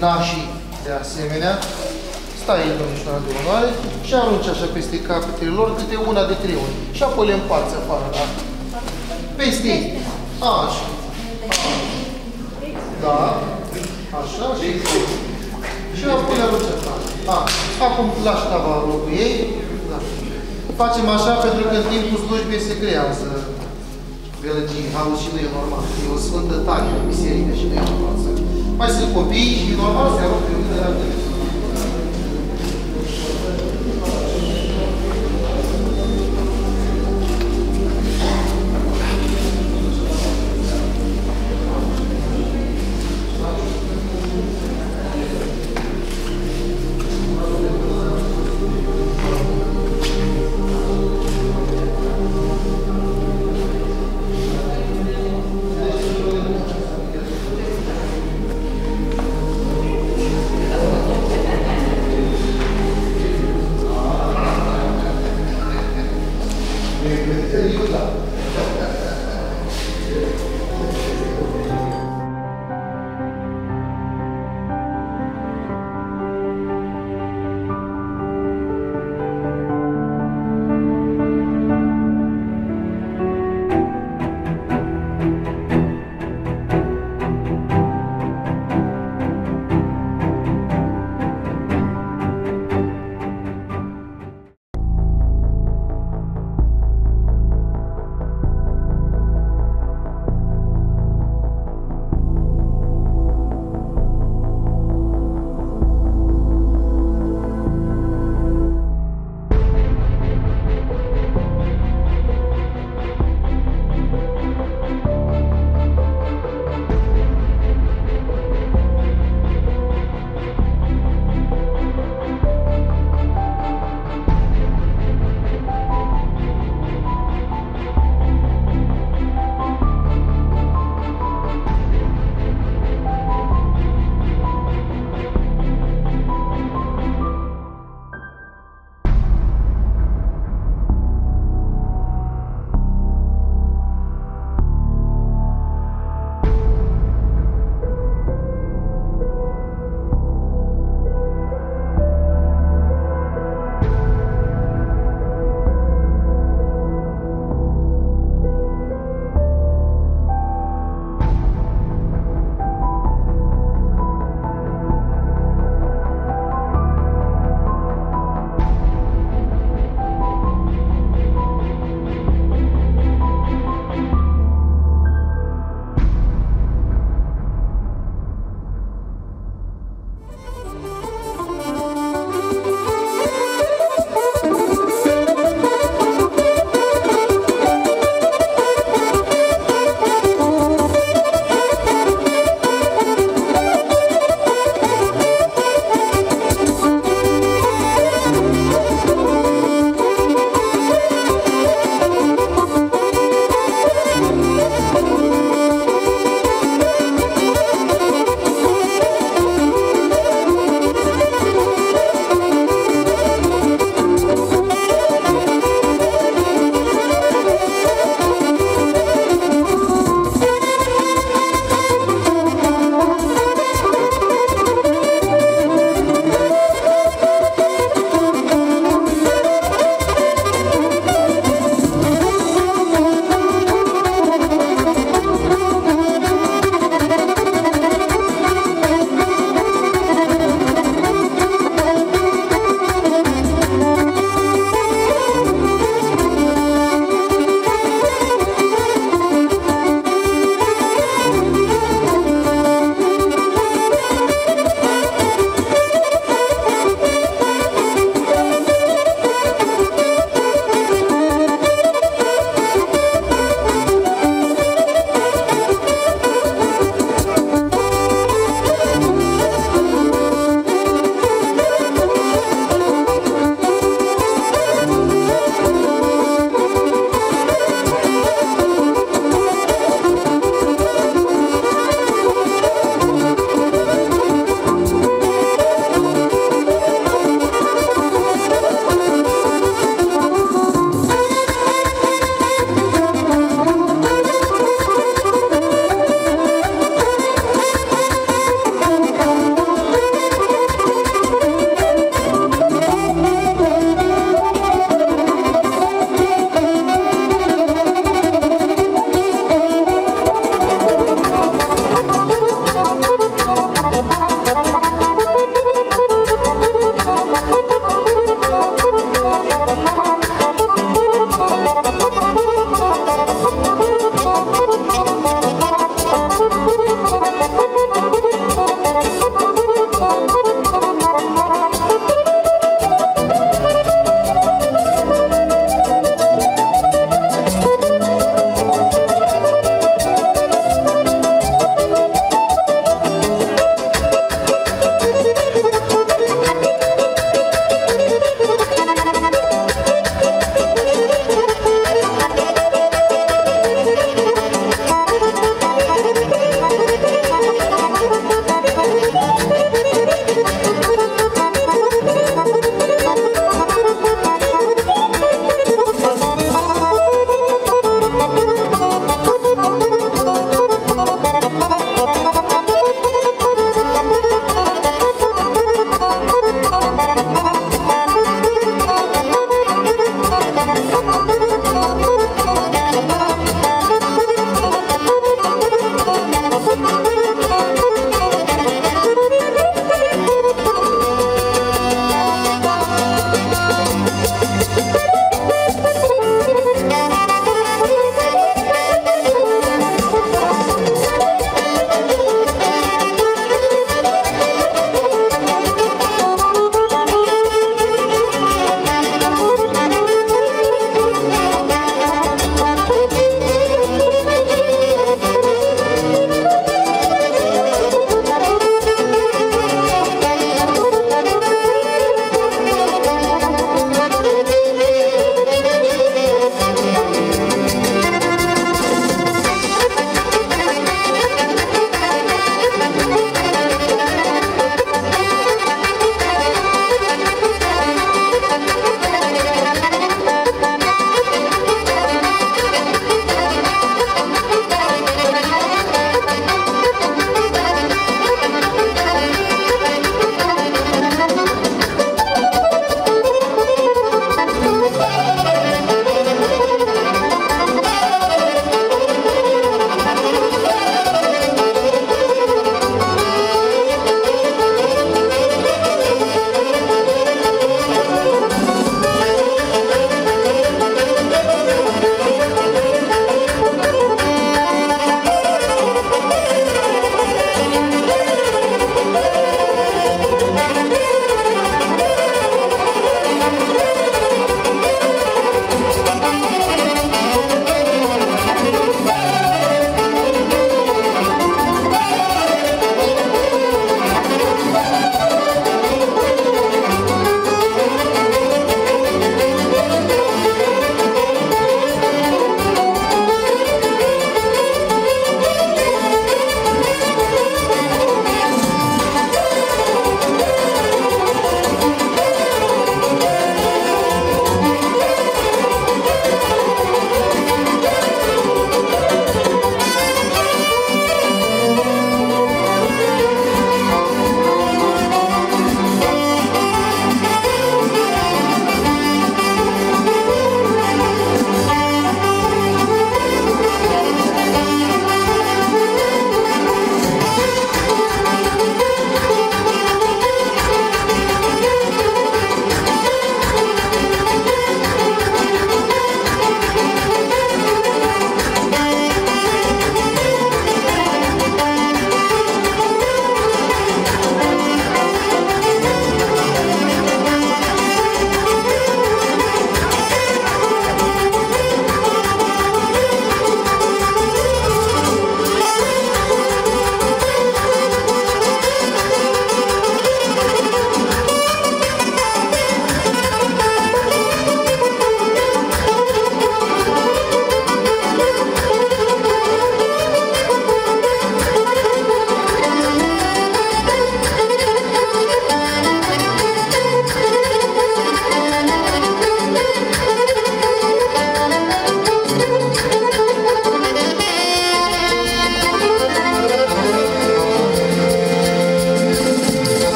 Nașii de asemenea. Stai aici, domnișoara de onoare, și arunci așa peste capetele lor câte una de trei ori. Și apoi le împarți afară, da? Peste ei. Așa. Da. Așa și Și apoi le arunci afară. A, acum lași tava în locul ei. Da. Facem așa pentru că în timpul slujbei se creează gălăgii, halul și nu e normal. E o sfântă tare în biserică și nu e normal să... Mai sunt copii și e normal să aruncă de la gândire.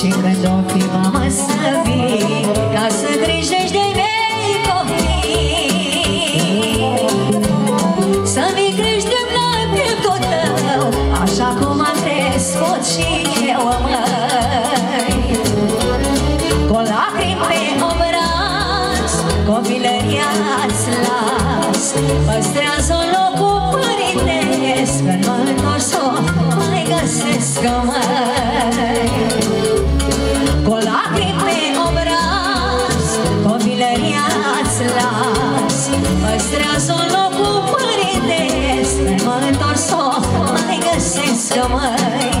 Și când o fi mama să vii Ca să grijești de mei copii. Să-mi crești în la pieptul tău Așa cum am crescut și eu, măi. Cu lacrimi pe obraz Copilăria îți las. Păstrează-o locul părintesc Când mă întorc o mai găsesc, măi. Găsesc mai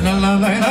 la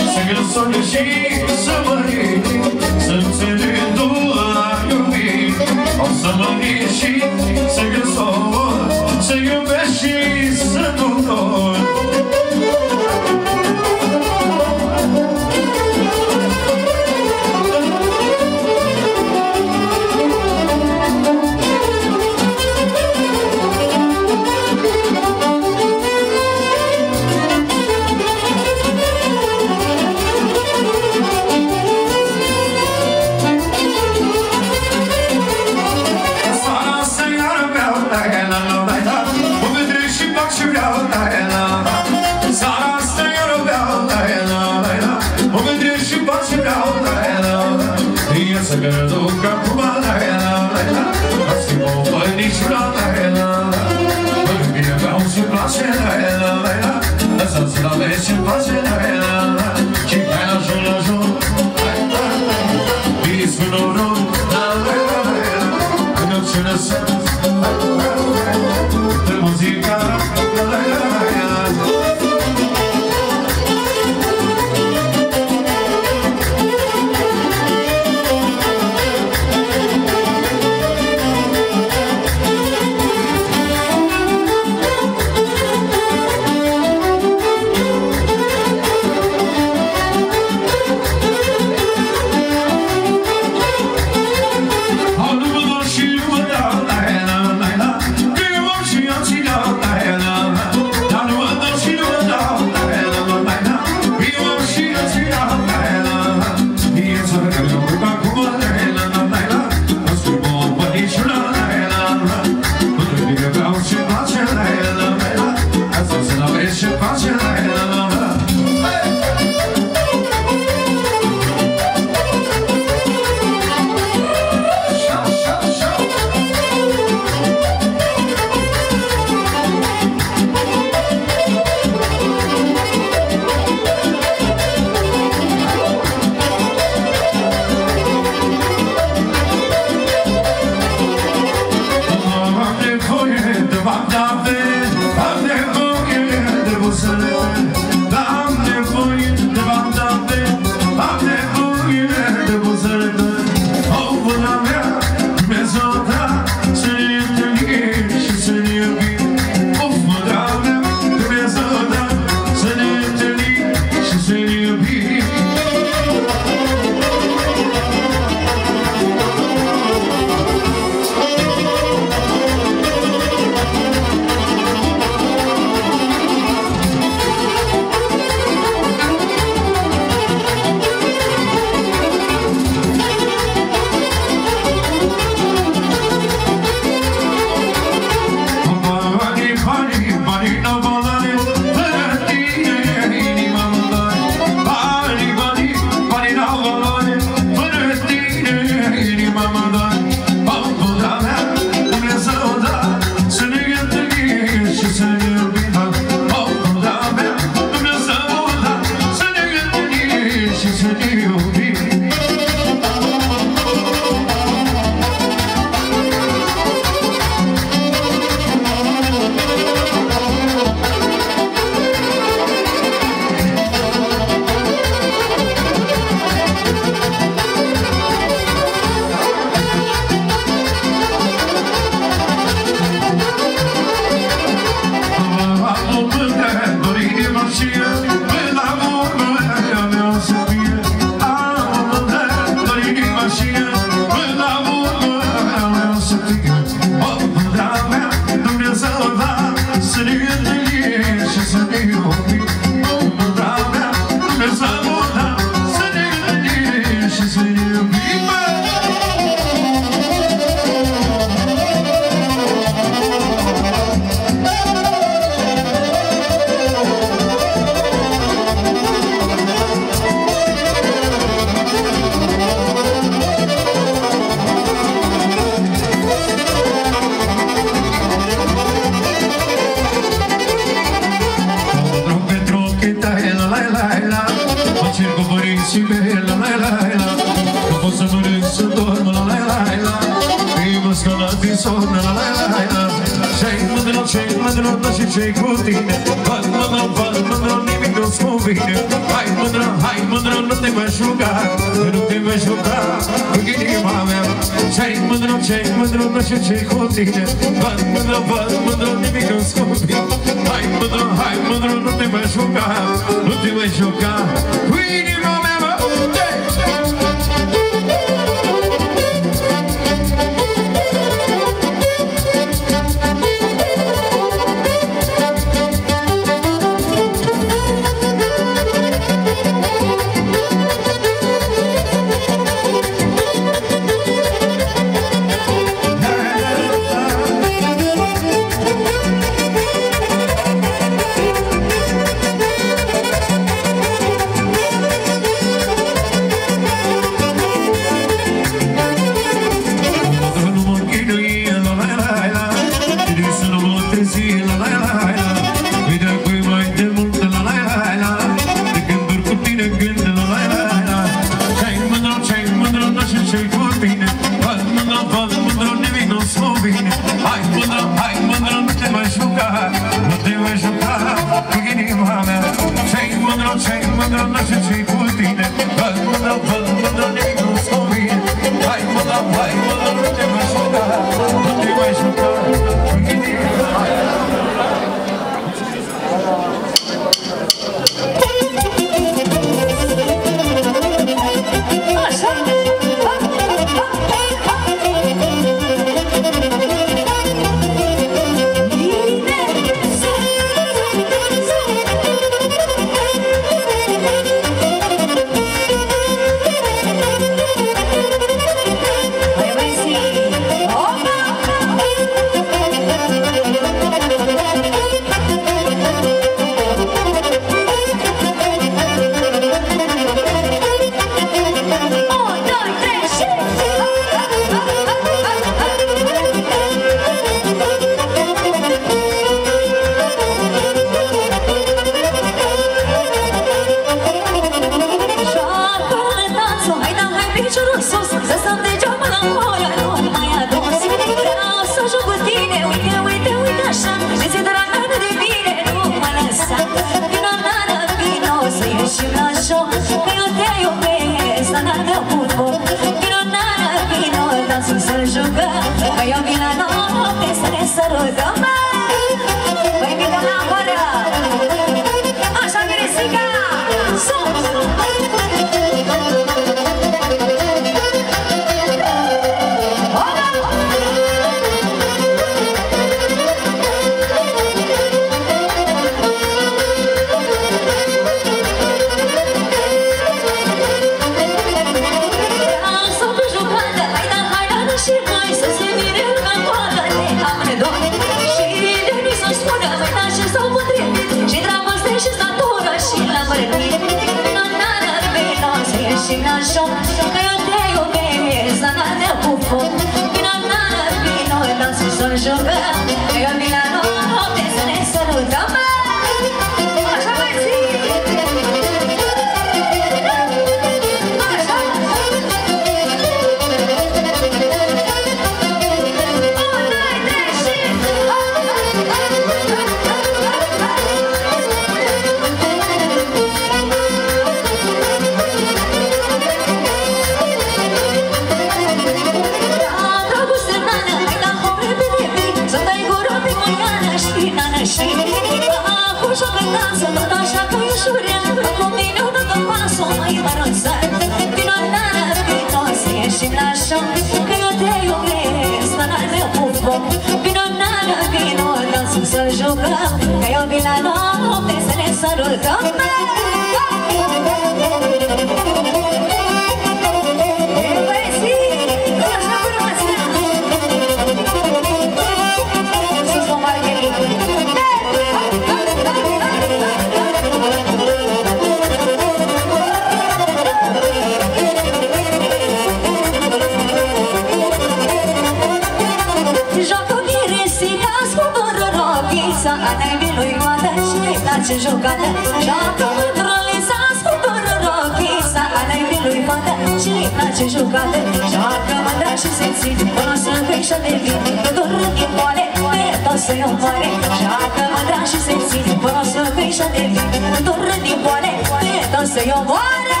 ce jocată Dacă mândrului s-a scutur rochii S-a alaibii lui fata, și îi place jocată Joacă mândra și se ține Până să încăișă de vin. Că dur din moale Pe toți să-i omoare. Joacă mândra și se ține Până să încăișă de vin. Că dur din moale Pe toți să-i omoare.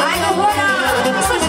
Hai cu bună!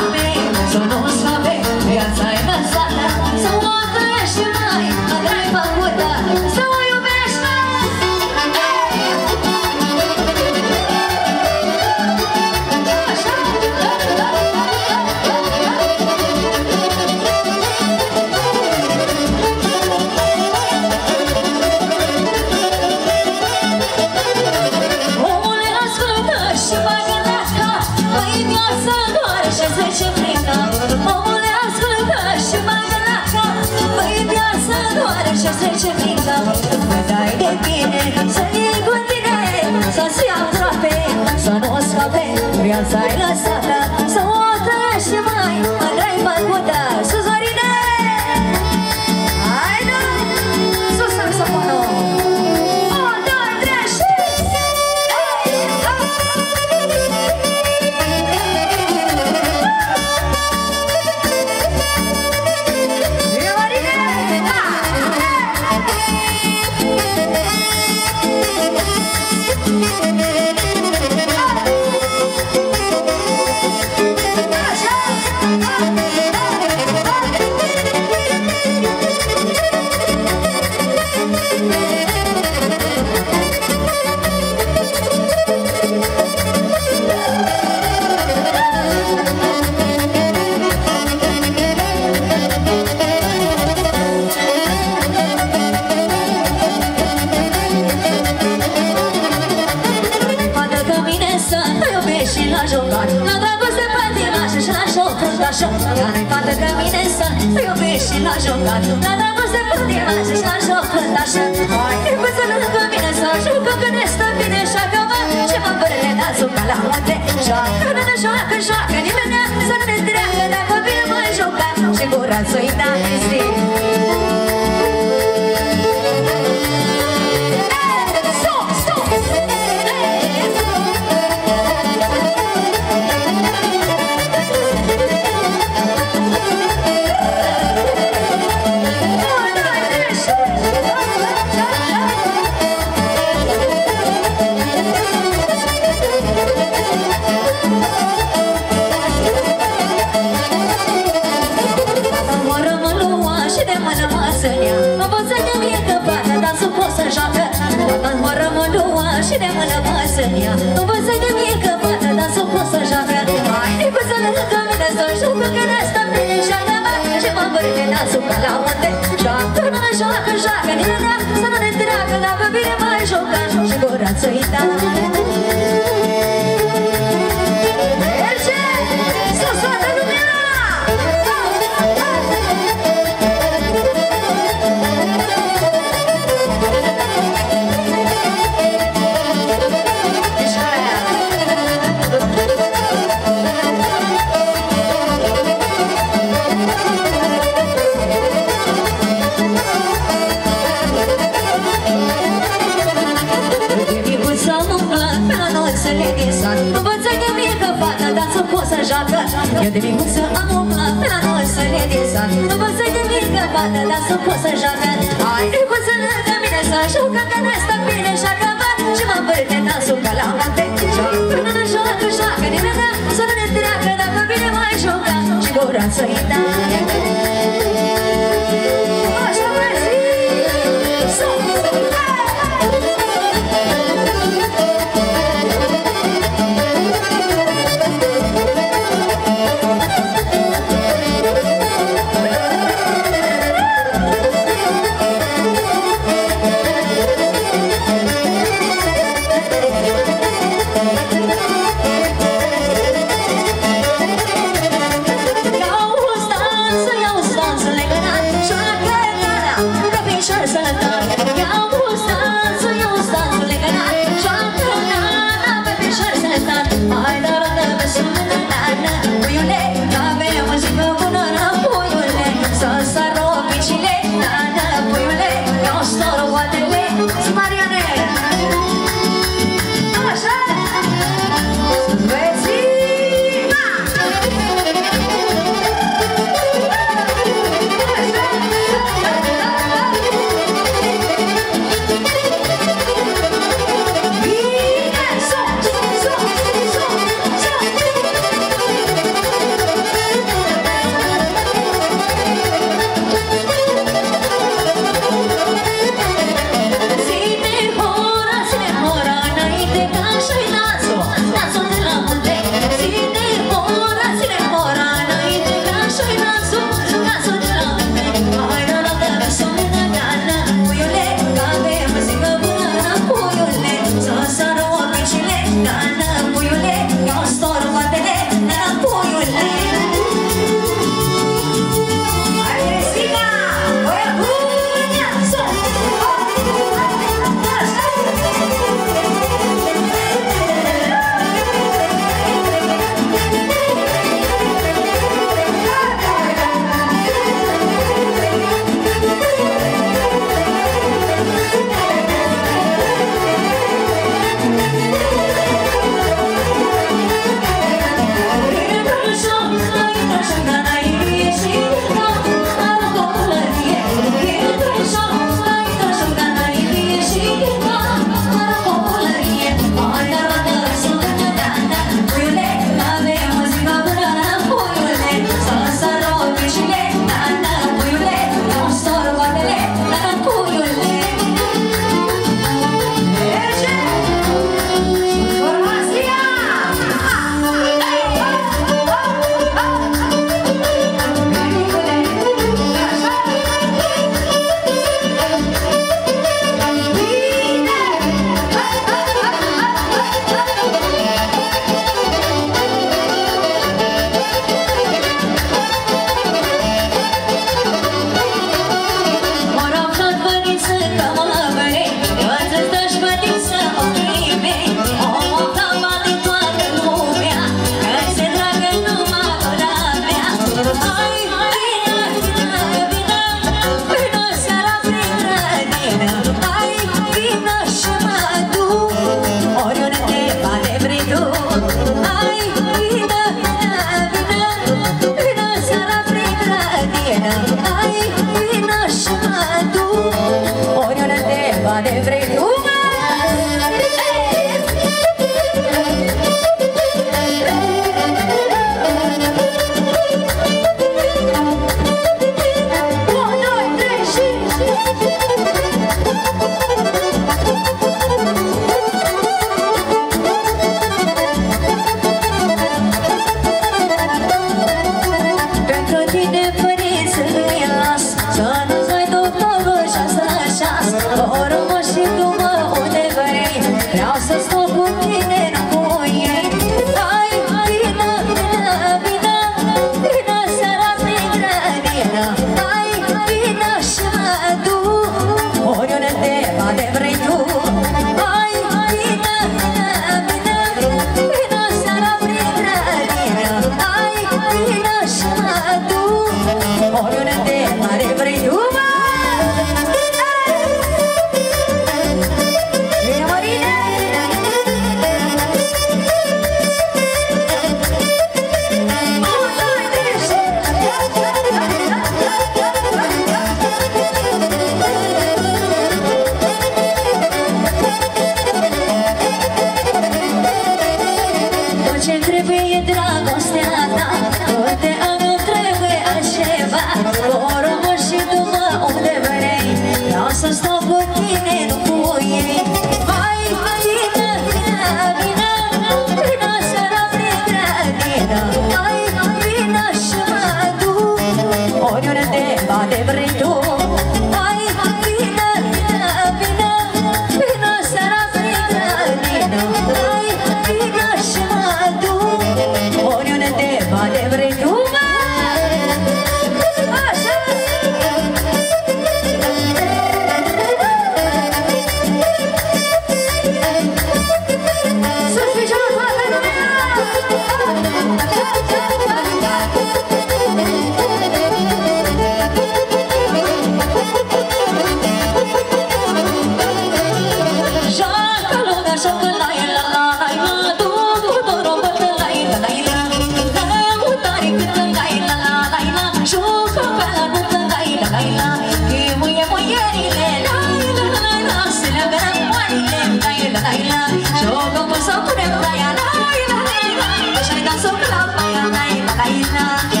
Yeah.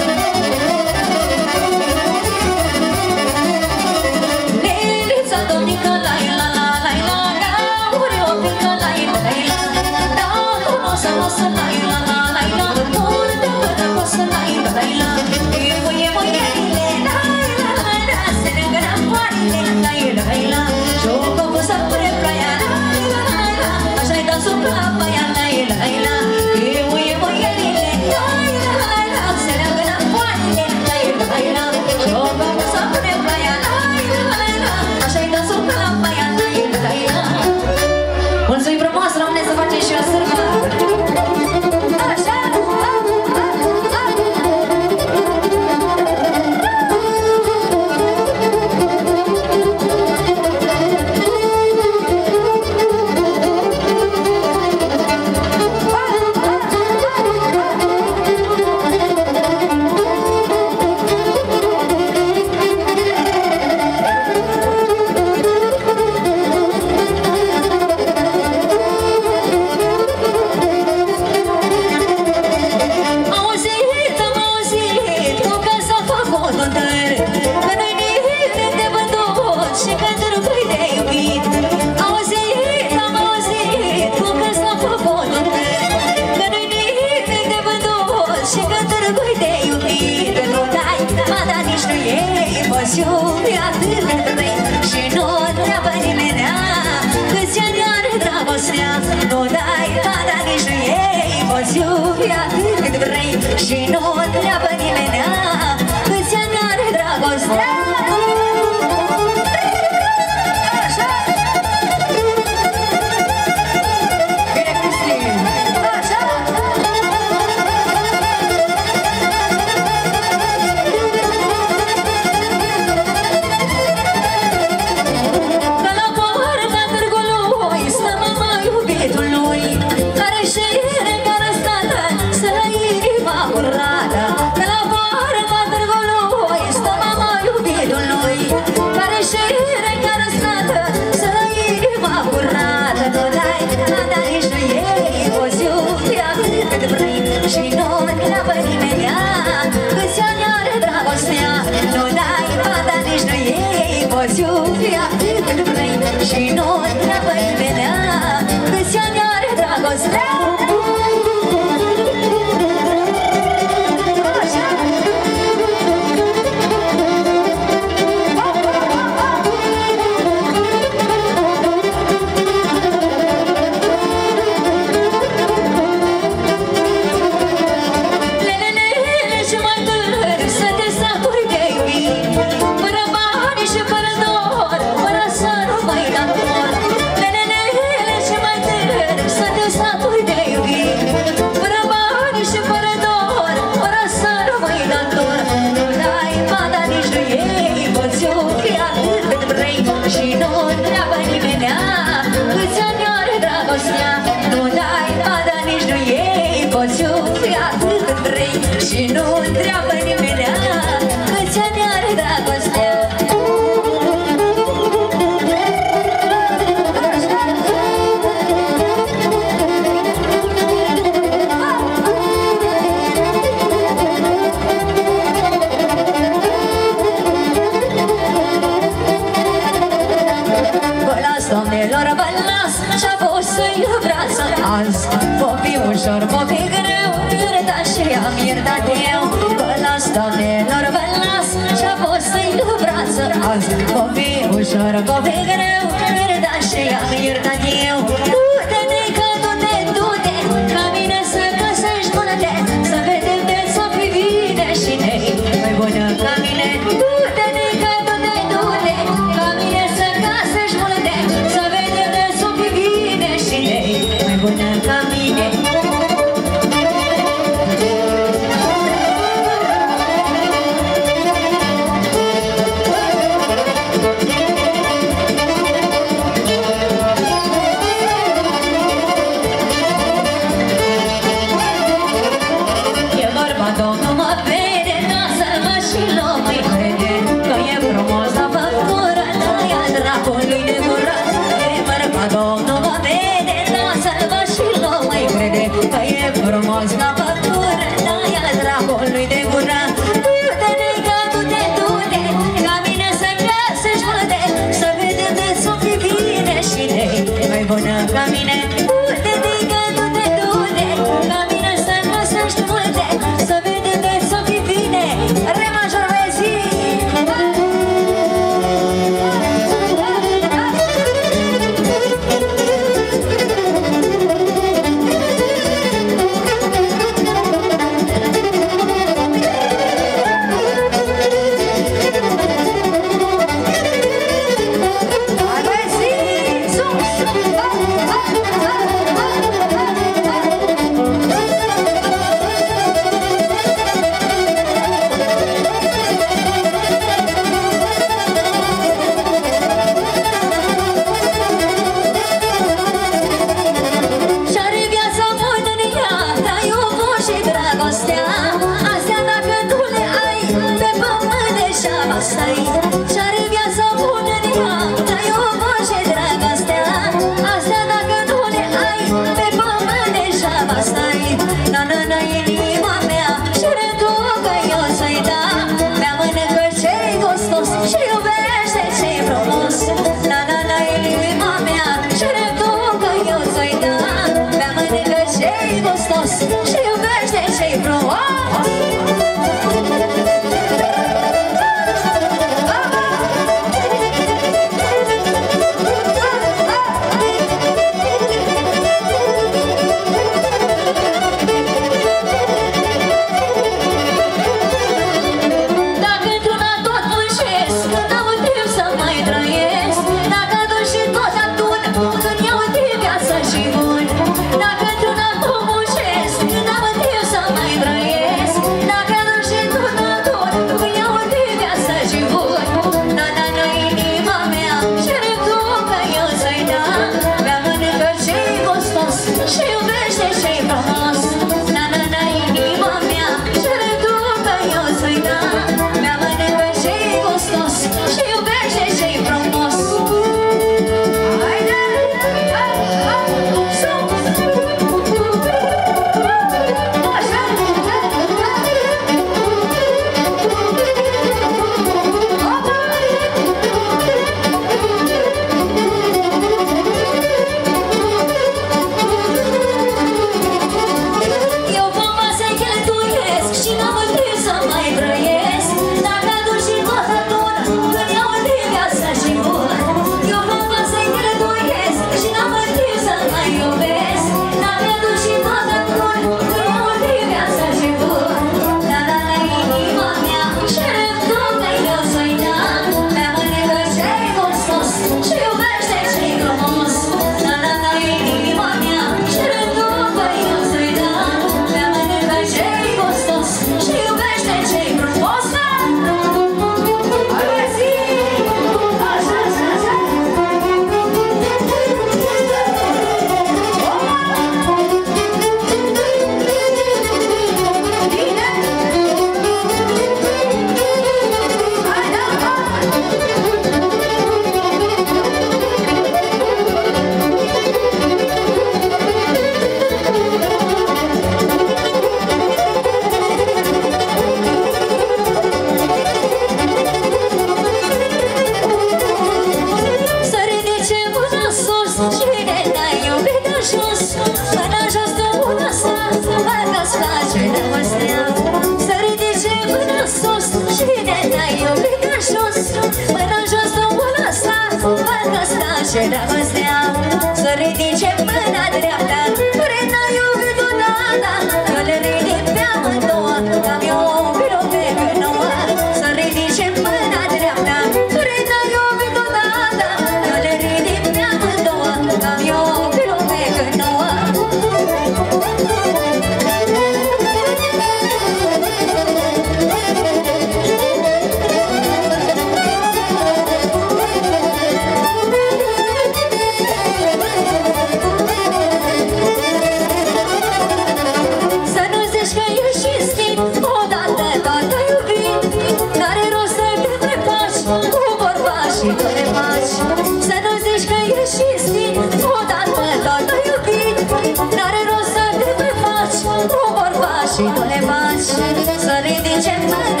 Să ridice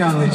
asta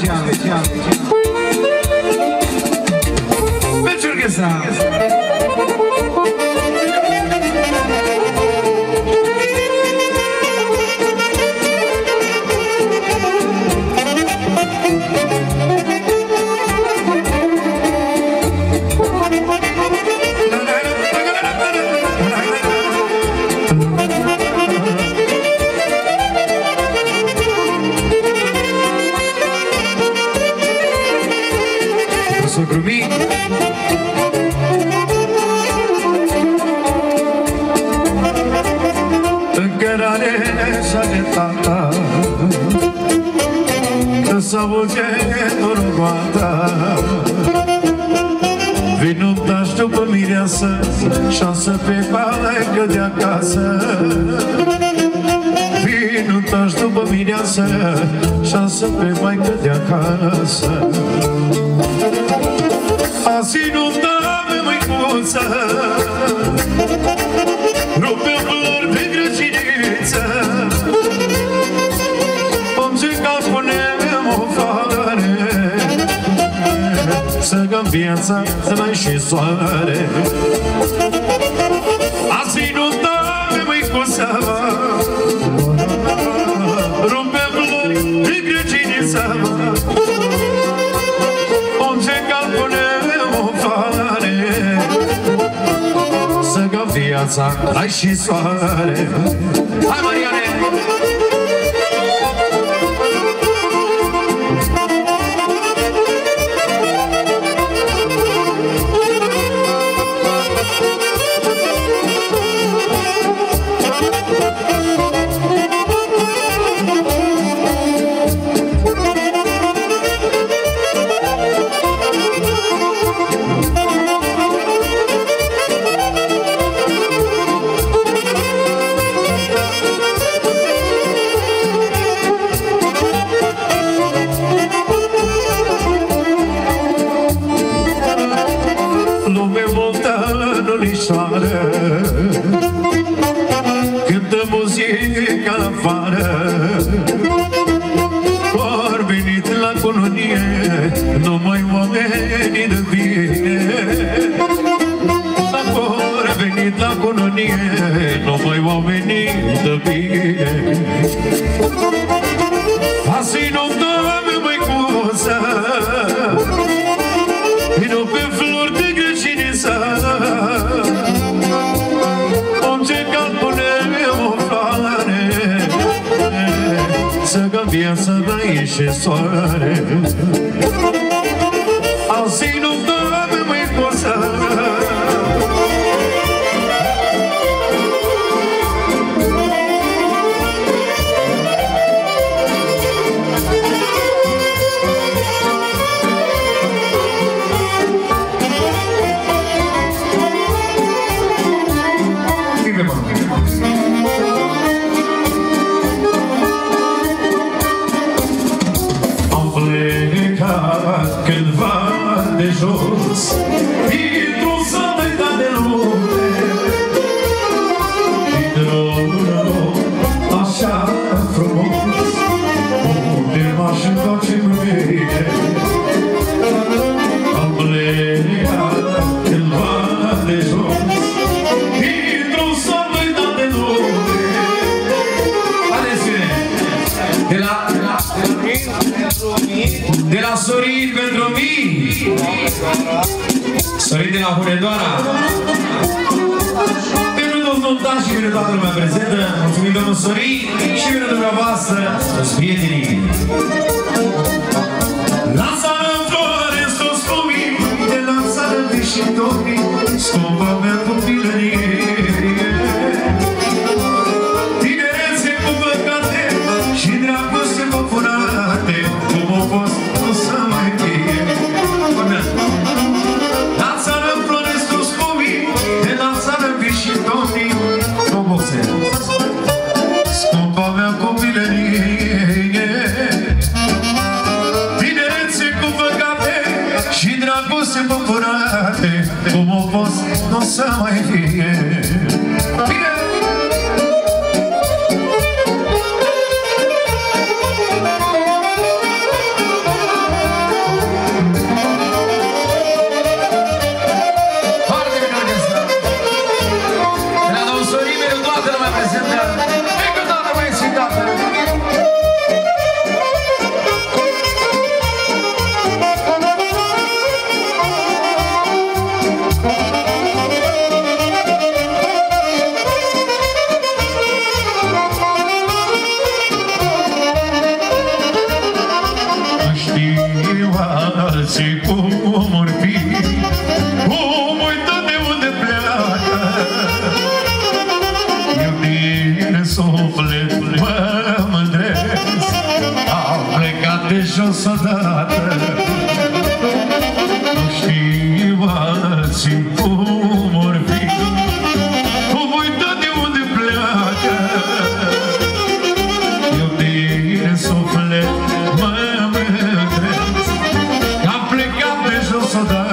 de jos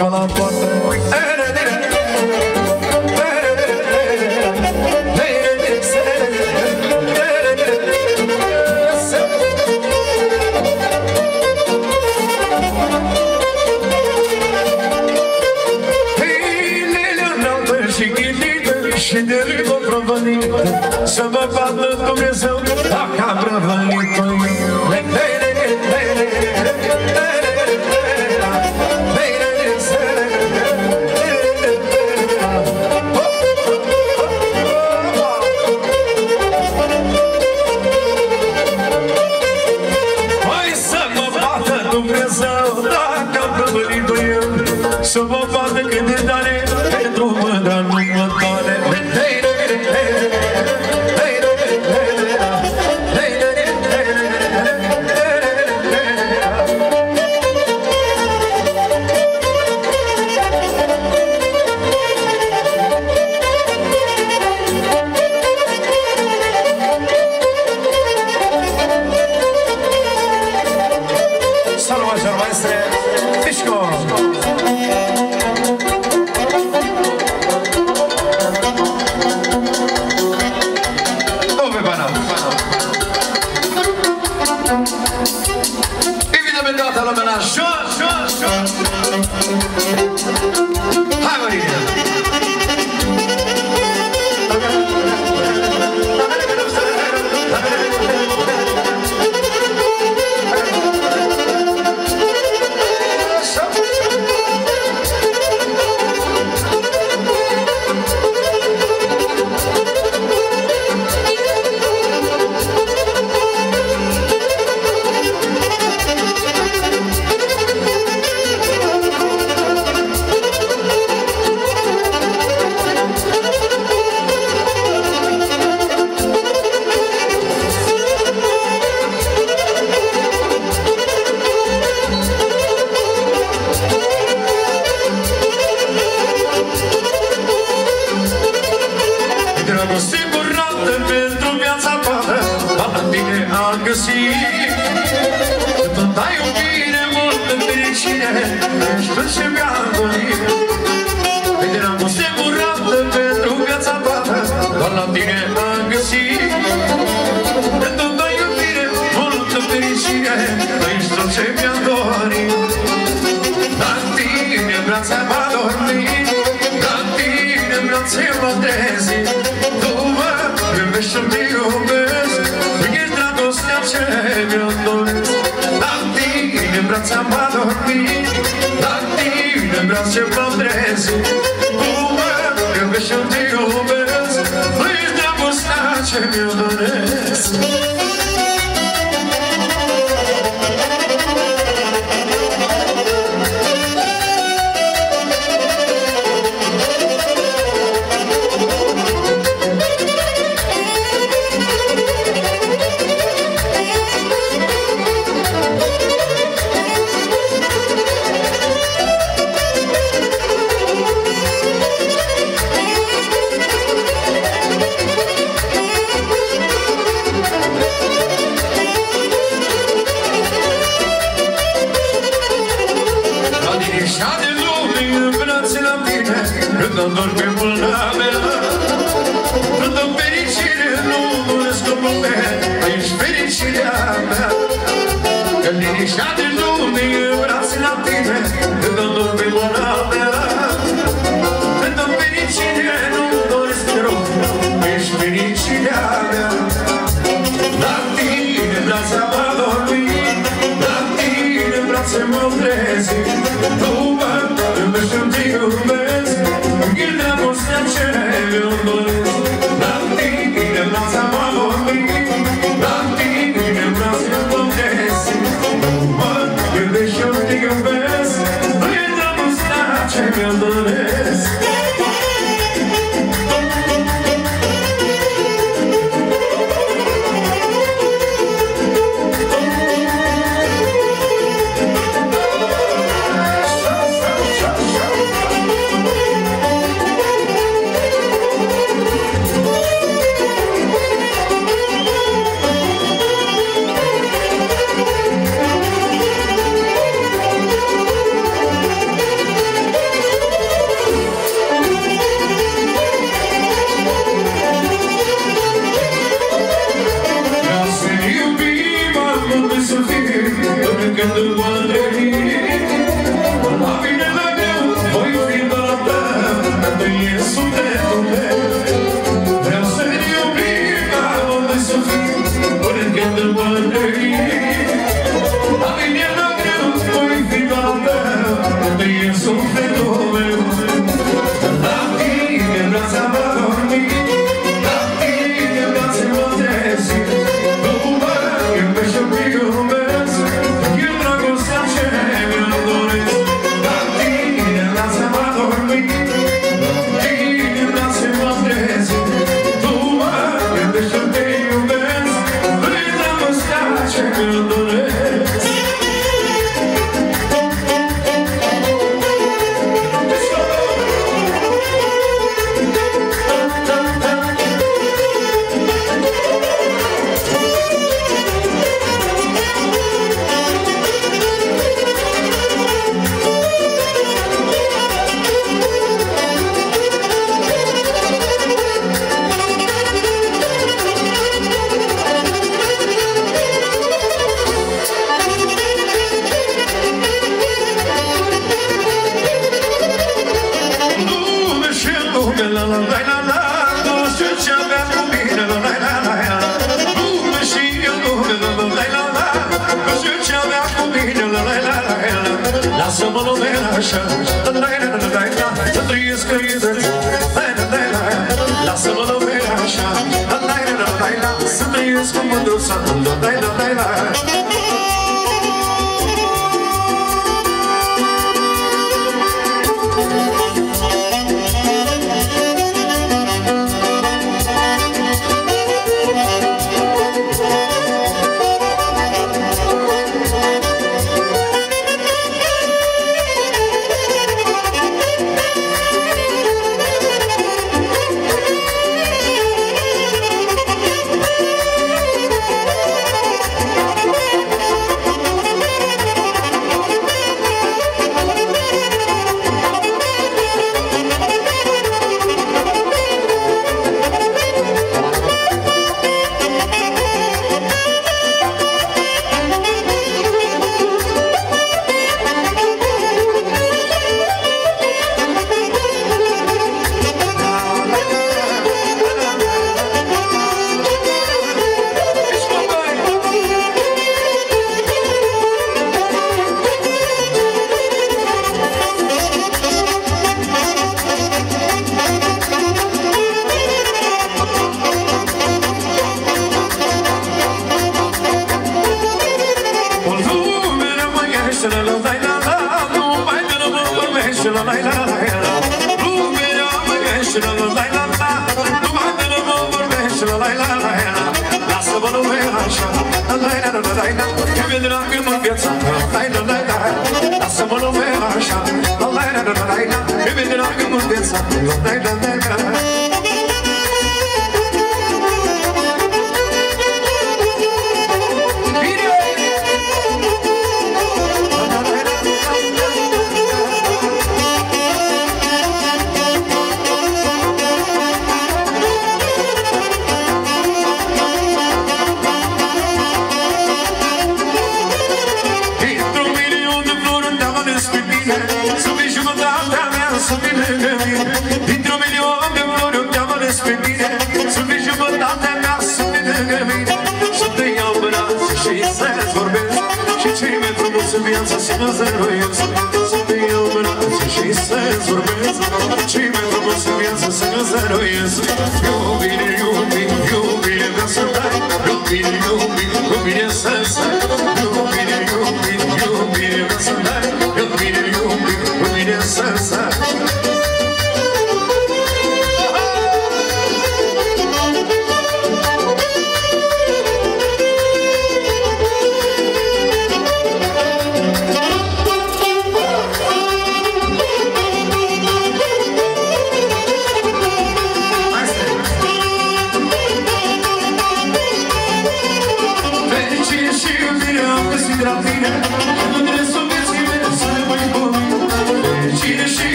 E cald nici